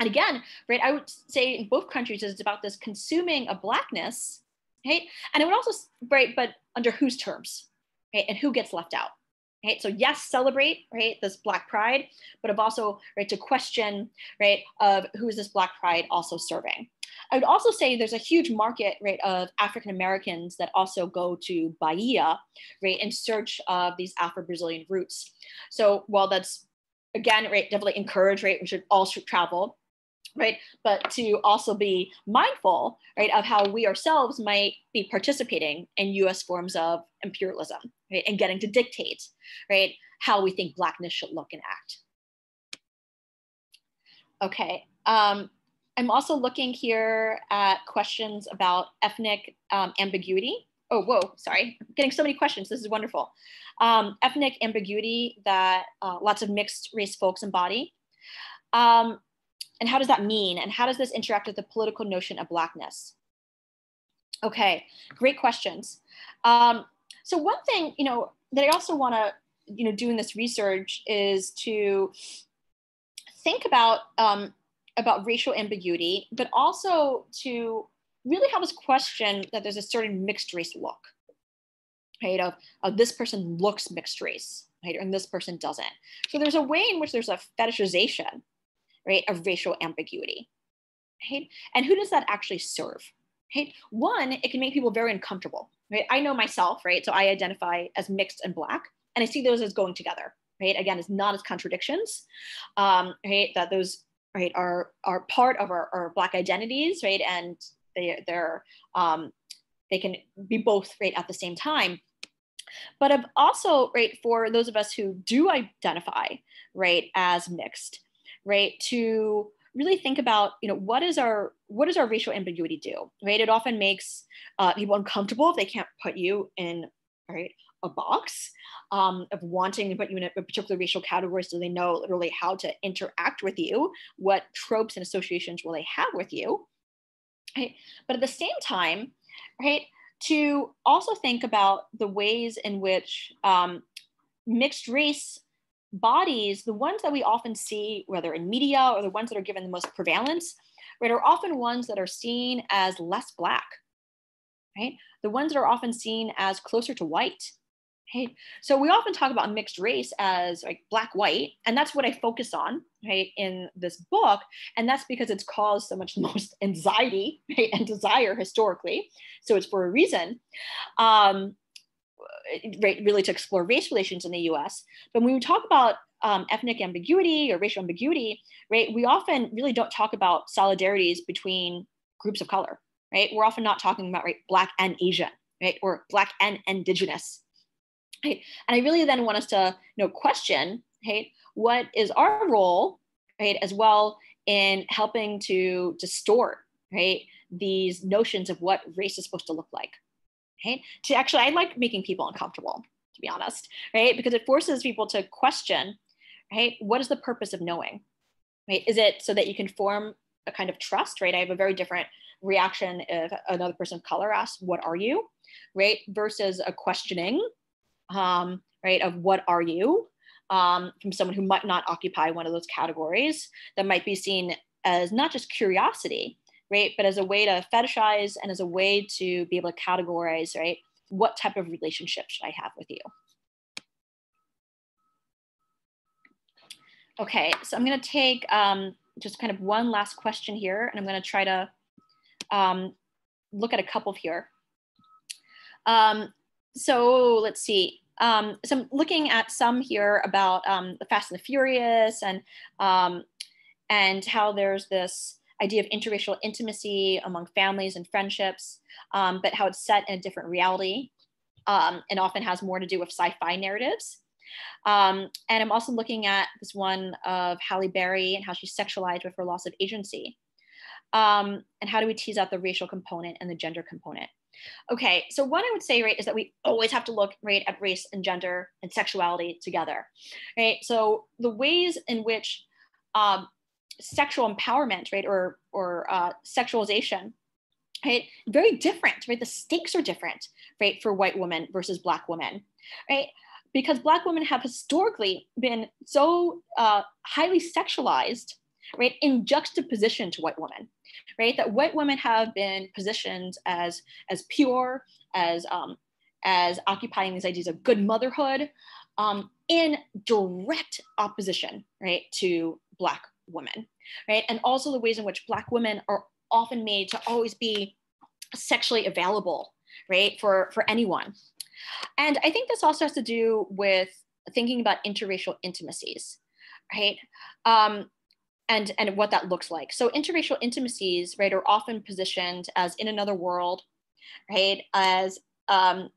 and again, right, I would say in both countries it's about this consuming of blackness, right? And it would also, right, but under whose terms, right? And who gets left out, right? So yes, celebrate, right, this Black Pride, but of also, right, to question, right, of who is this Black Pride also serving. I would also say there's a huge market, right, of African Americans that also go to Bahia, right, in search of these Afro-Brazilian roots. So while that's again, right, definitely encourage, right, we should all should travel, right but to also be mindful right of how we ourselves might be participating in us forms of imperialism right and getting to dictate right how we think blackness should look and act okay um, i'm also looking here at questions about ethnic um, ambiguity oh whoa sorry I'm getting so many questions this is wonderful um, ethnic ambiguity that uh, lots of mixed race folks embody um, and how does that mean? And how does this interact with the political notion of Blackness? Okay, great questions. Um, so one thing, you know, that I also want to, you know, doing this research is to think about um, about racial ambiguity, but also to really have us question that there's a certain mixed race look, right? Of, of this person looks mixed race, right? And this person doesn't. So there's a way in which there's a fetishization right, of racial ambiguity. Right? And who does that actually serve? Right? One, it can make people very uncomfortable. Right? I know myself, right? So I identify as mixed and black, and I see those as going together. Right? Again, it's not as contradictions. Um, right? That those right are are part of our, our black identities, right? And they they're um, they can be both right at the same time but I've also right for those of us who do identify right as mixed right to really think about you know what is our what does our racial ambiguity do right it often makes uh, people uncomfortable if they can't put you in right a box um, of wanting to put you in a, particular racial category so they know literally how to interact with you what tropes and associations will they have with you right? But at the same time, right, to also think about the ways in which um, mixed race bodies, the ones that we often see, whether in media or the ones that are given the most prevalence, right, are often ones that are seen as less black, right? The ones that are often seen as closer to white, right? So we often talk about mixed race as like black white, and that's what I focus on, right, in this book, and that's because it's caused so much most anxiety right, and desire historically. So it's for a reason. Um, really to explore race relations in the US. But when we talk about um, ethnic ambiguity or racial ambiguity, right, we often really don't talk about solidarities between groups of color, right? We're often not talking about right, Black and Asian, right, or Black and Indigenous. Right? And I really then want us to you know, question, right, what is our role, right, as well in helping to distort, right, these notions of what race is supposed to look like right? To actually, I like making people uncomfortable, to be honest, right? Because it forces people to question, right? What is the purpose of knowing, right? Is it so that you can form a kind of trust, right? I have a very different reaction if another person of color asks, "What are you?" right? Versus a questioning, um, right? Of what are you? Um, from someone who might not occupy one of those categories that might be seen as not just curiosity, right? But as a way to fetishize and as a way to be able to categorize, right? What type of relationship should I have with you? Okay, so I'm gonna take um, just kind of one last question here, and I'm gonna try to um, look at a couple here. Um, so let's see. Um, so I'm looking at some here about um, the Fast and the Furious and um, and how there's this idea of interracial intimacy among families and friendships, um, but how it's set in a different reality um, and often has more to do with sci-fi narratives. Um, and I'm also looking at this one of Halle Berry and how she's sexualized with her loss of agency. Um, and how do we tease out the racial component and the gender component? Okay, so what I would say, right, is that we always have to look, right, at race and gender and sexuality together, right? So the ways in which um, sexual empowerment, right, or or uh, sexualization, right, very different, right? The stakes are different, right, for white women versus black women, right? Because black women have historically been so uh, highly sexualized, right, in juxtaposition to white women, right? That white women have been positioned as as pure, as um, as occupying these ideas of good motherhood, um, in direct opposition, right, to black women, right? And also the ways in which Black women are often made to always be sexually available, right, for, for anyone. And I think this also has to do with thinking about interracial intimacies, right? Um, and, and what that looks like. So interracial intimacies, right, are often positioned as in another world, right, as um,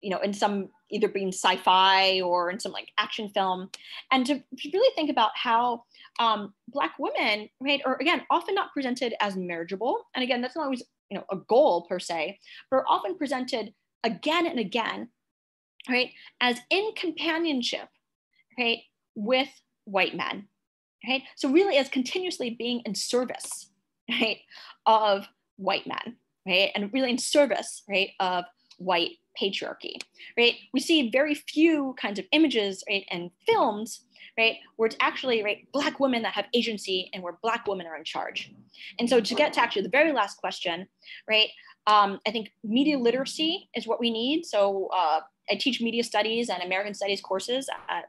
you know, in some either being sci-fi or in some like action film, and to really think about how um, Black women, right, are again often not presented as marriageable, and again that's not always you know a goal per se, but are often presented again and again, right, as in companionship, right, with white men, right. So really as continuously being in service, right, of white men, right, and really in service, right, of white patriarchy, right? We see very few kinds of images, right, and films, right, where it's actually right black women that have agency and where black women are in charge. And so to get to actually the very last question, right, um, I think media literacy is what we need. So uh, I teach media studies and American studies courses at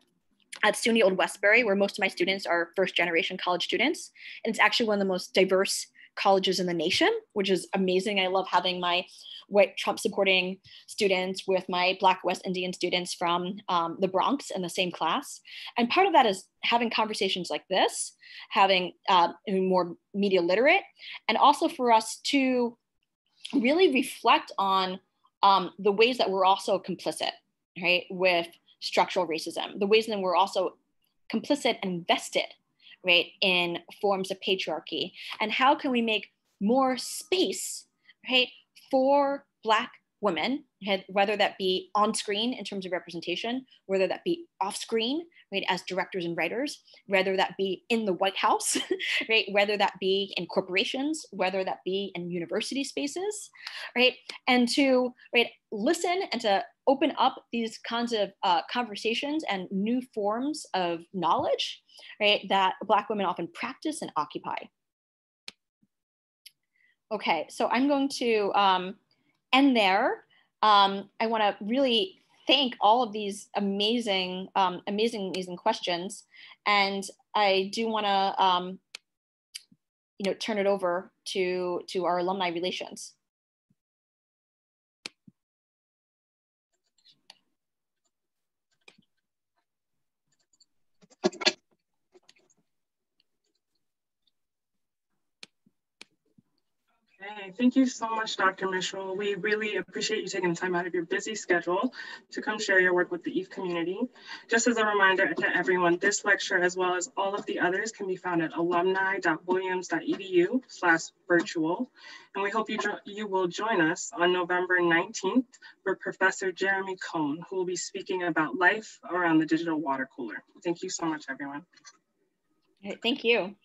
at SUNY Old Westbury, where most of my students are first generation college students. And it's actually one of the most diverse colleges in the nation, which is amazing. I love having my white Trump supporting students with my Black West Indian students from um, the Bronx in the same class. And part of that is having conversations like this, having uh, more media literate, and also for us to really reflect on um, the ways that we're also complicit, right, with structural racism, the ways that we're also complicit and invested, right, in forms of patriarchy, and how can we make more space, right, for Black women, whether that be on screen in terms of representation, whether that be off screen, right, as directors and writers, whether that be in the White House, right, whether that be in corporations, whether that be in university spaces, right, and to right listen and to open up these kinds of uh, conversations and new forms of knowledge, right, that Black women often practice and occupy. Okay, so I'm going to um, end there. Um, I want to really thank all of these amazing, um, amazing, amazing questions. And I do want to, um, you know, turn it over to, to our alumni relations. Thank you so much, Dr. Mitchell. We really appreciate you taking the time out of your busy schedule to come share your work with the Eph community. Just as a reminder to everyone, this lecture, as well as all of the others, can be found at alumni.williams.edu slash virtual. And we hope you, you will join us on November 19th for Professor Jeremy Cohn, who will be speaking about life around the digital water cooler. Thank you so much, everyone. Thank you.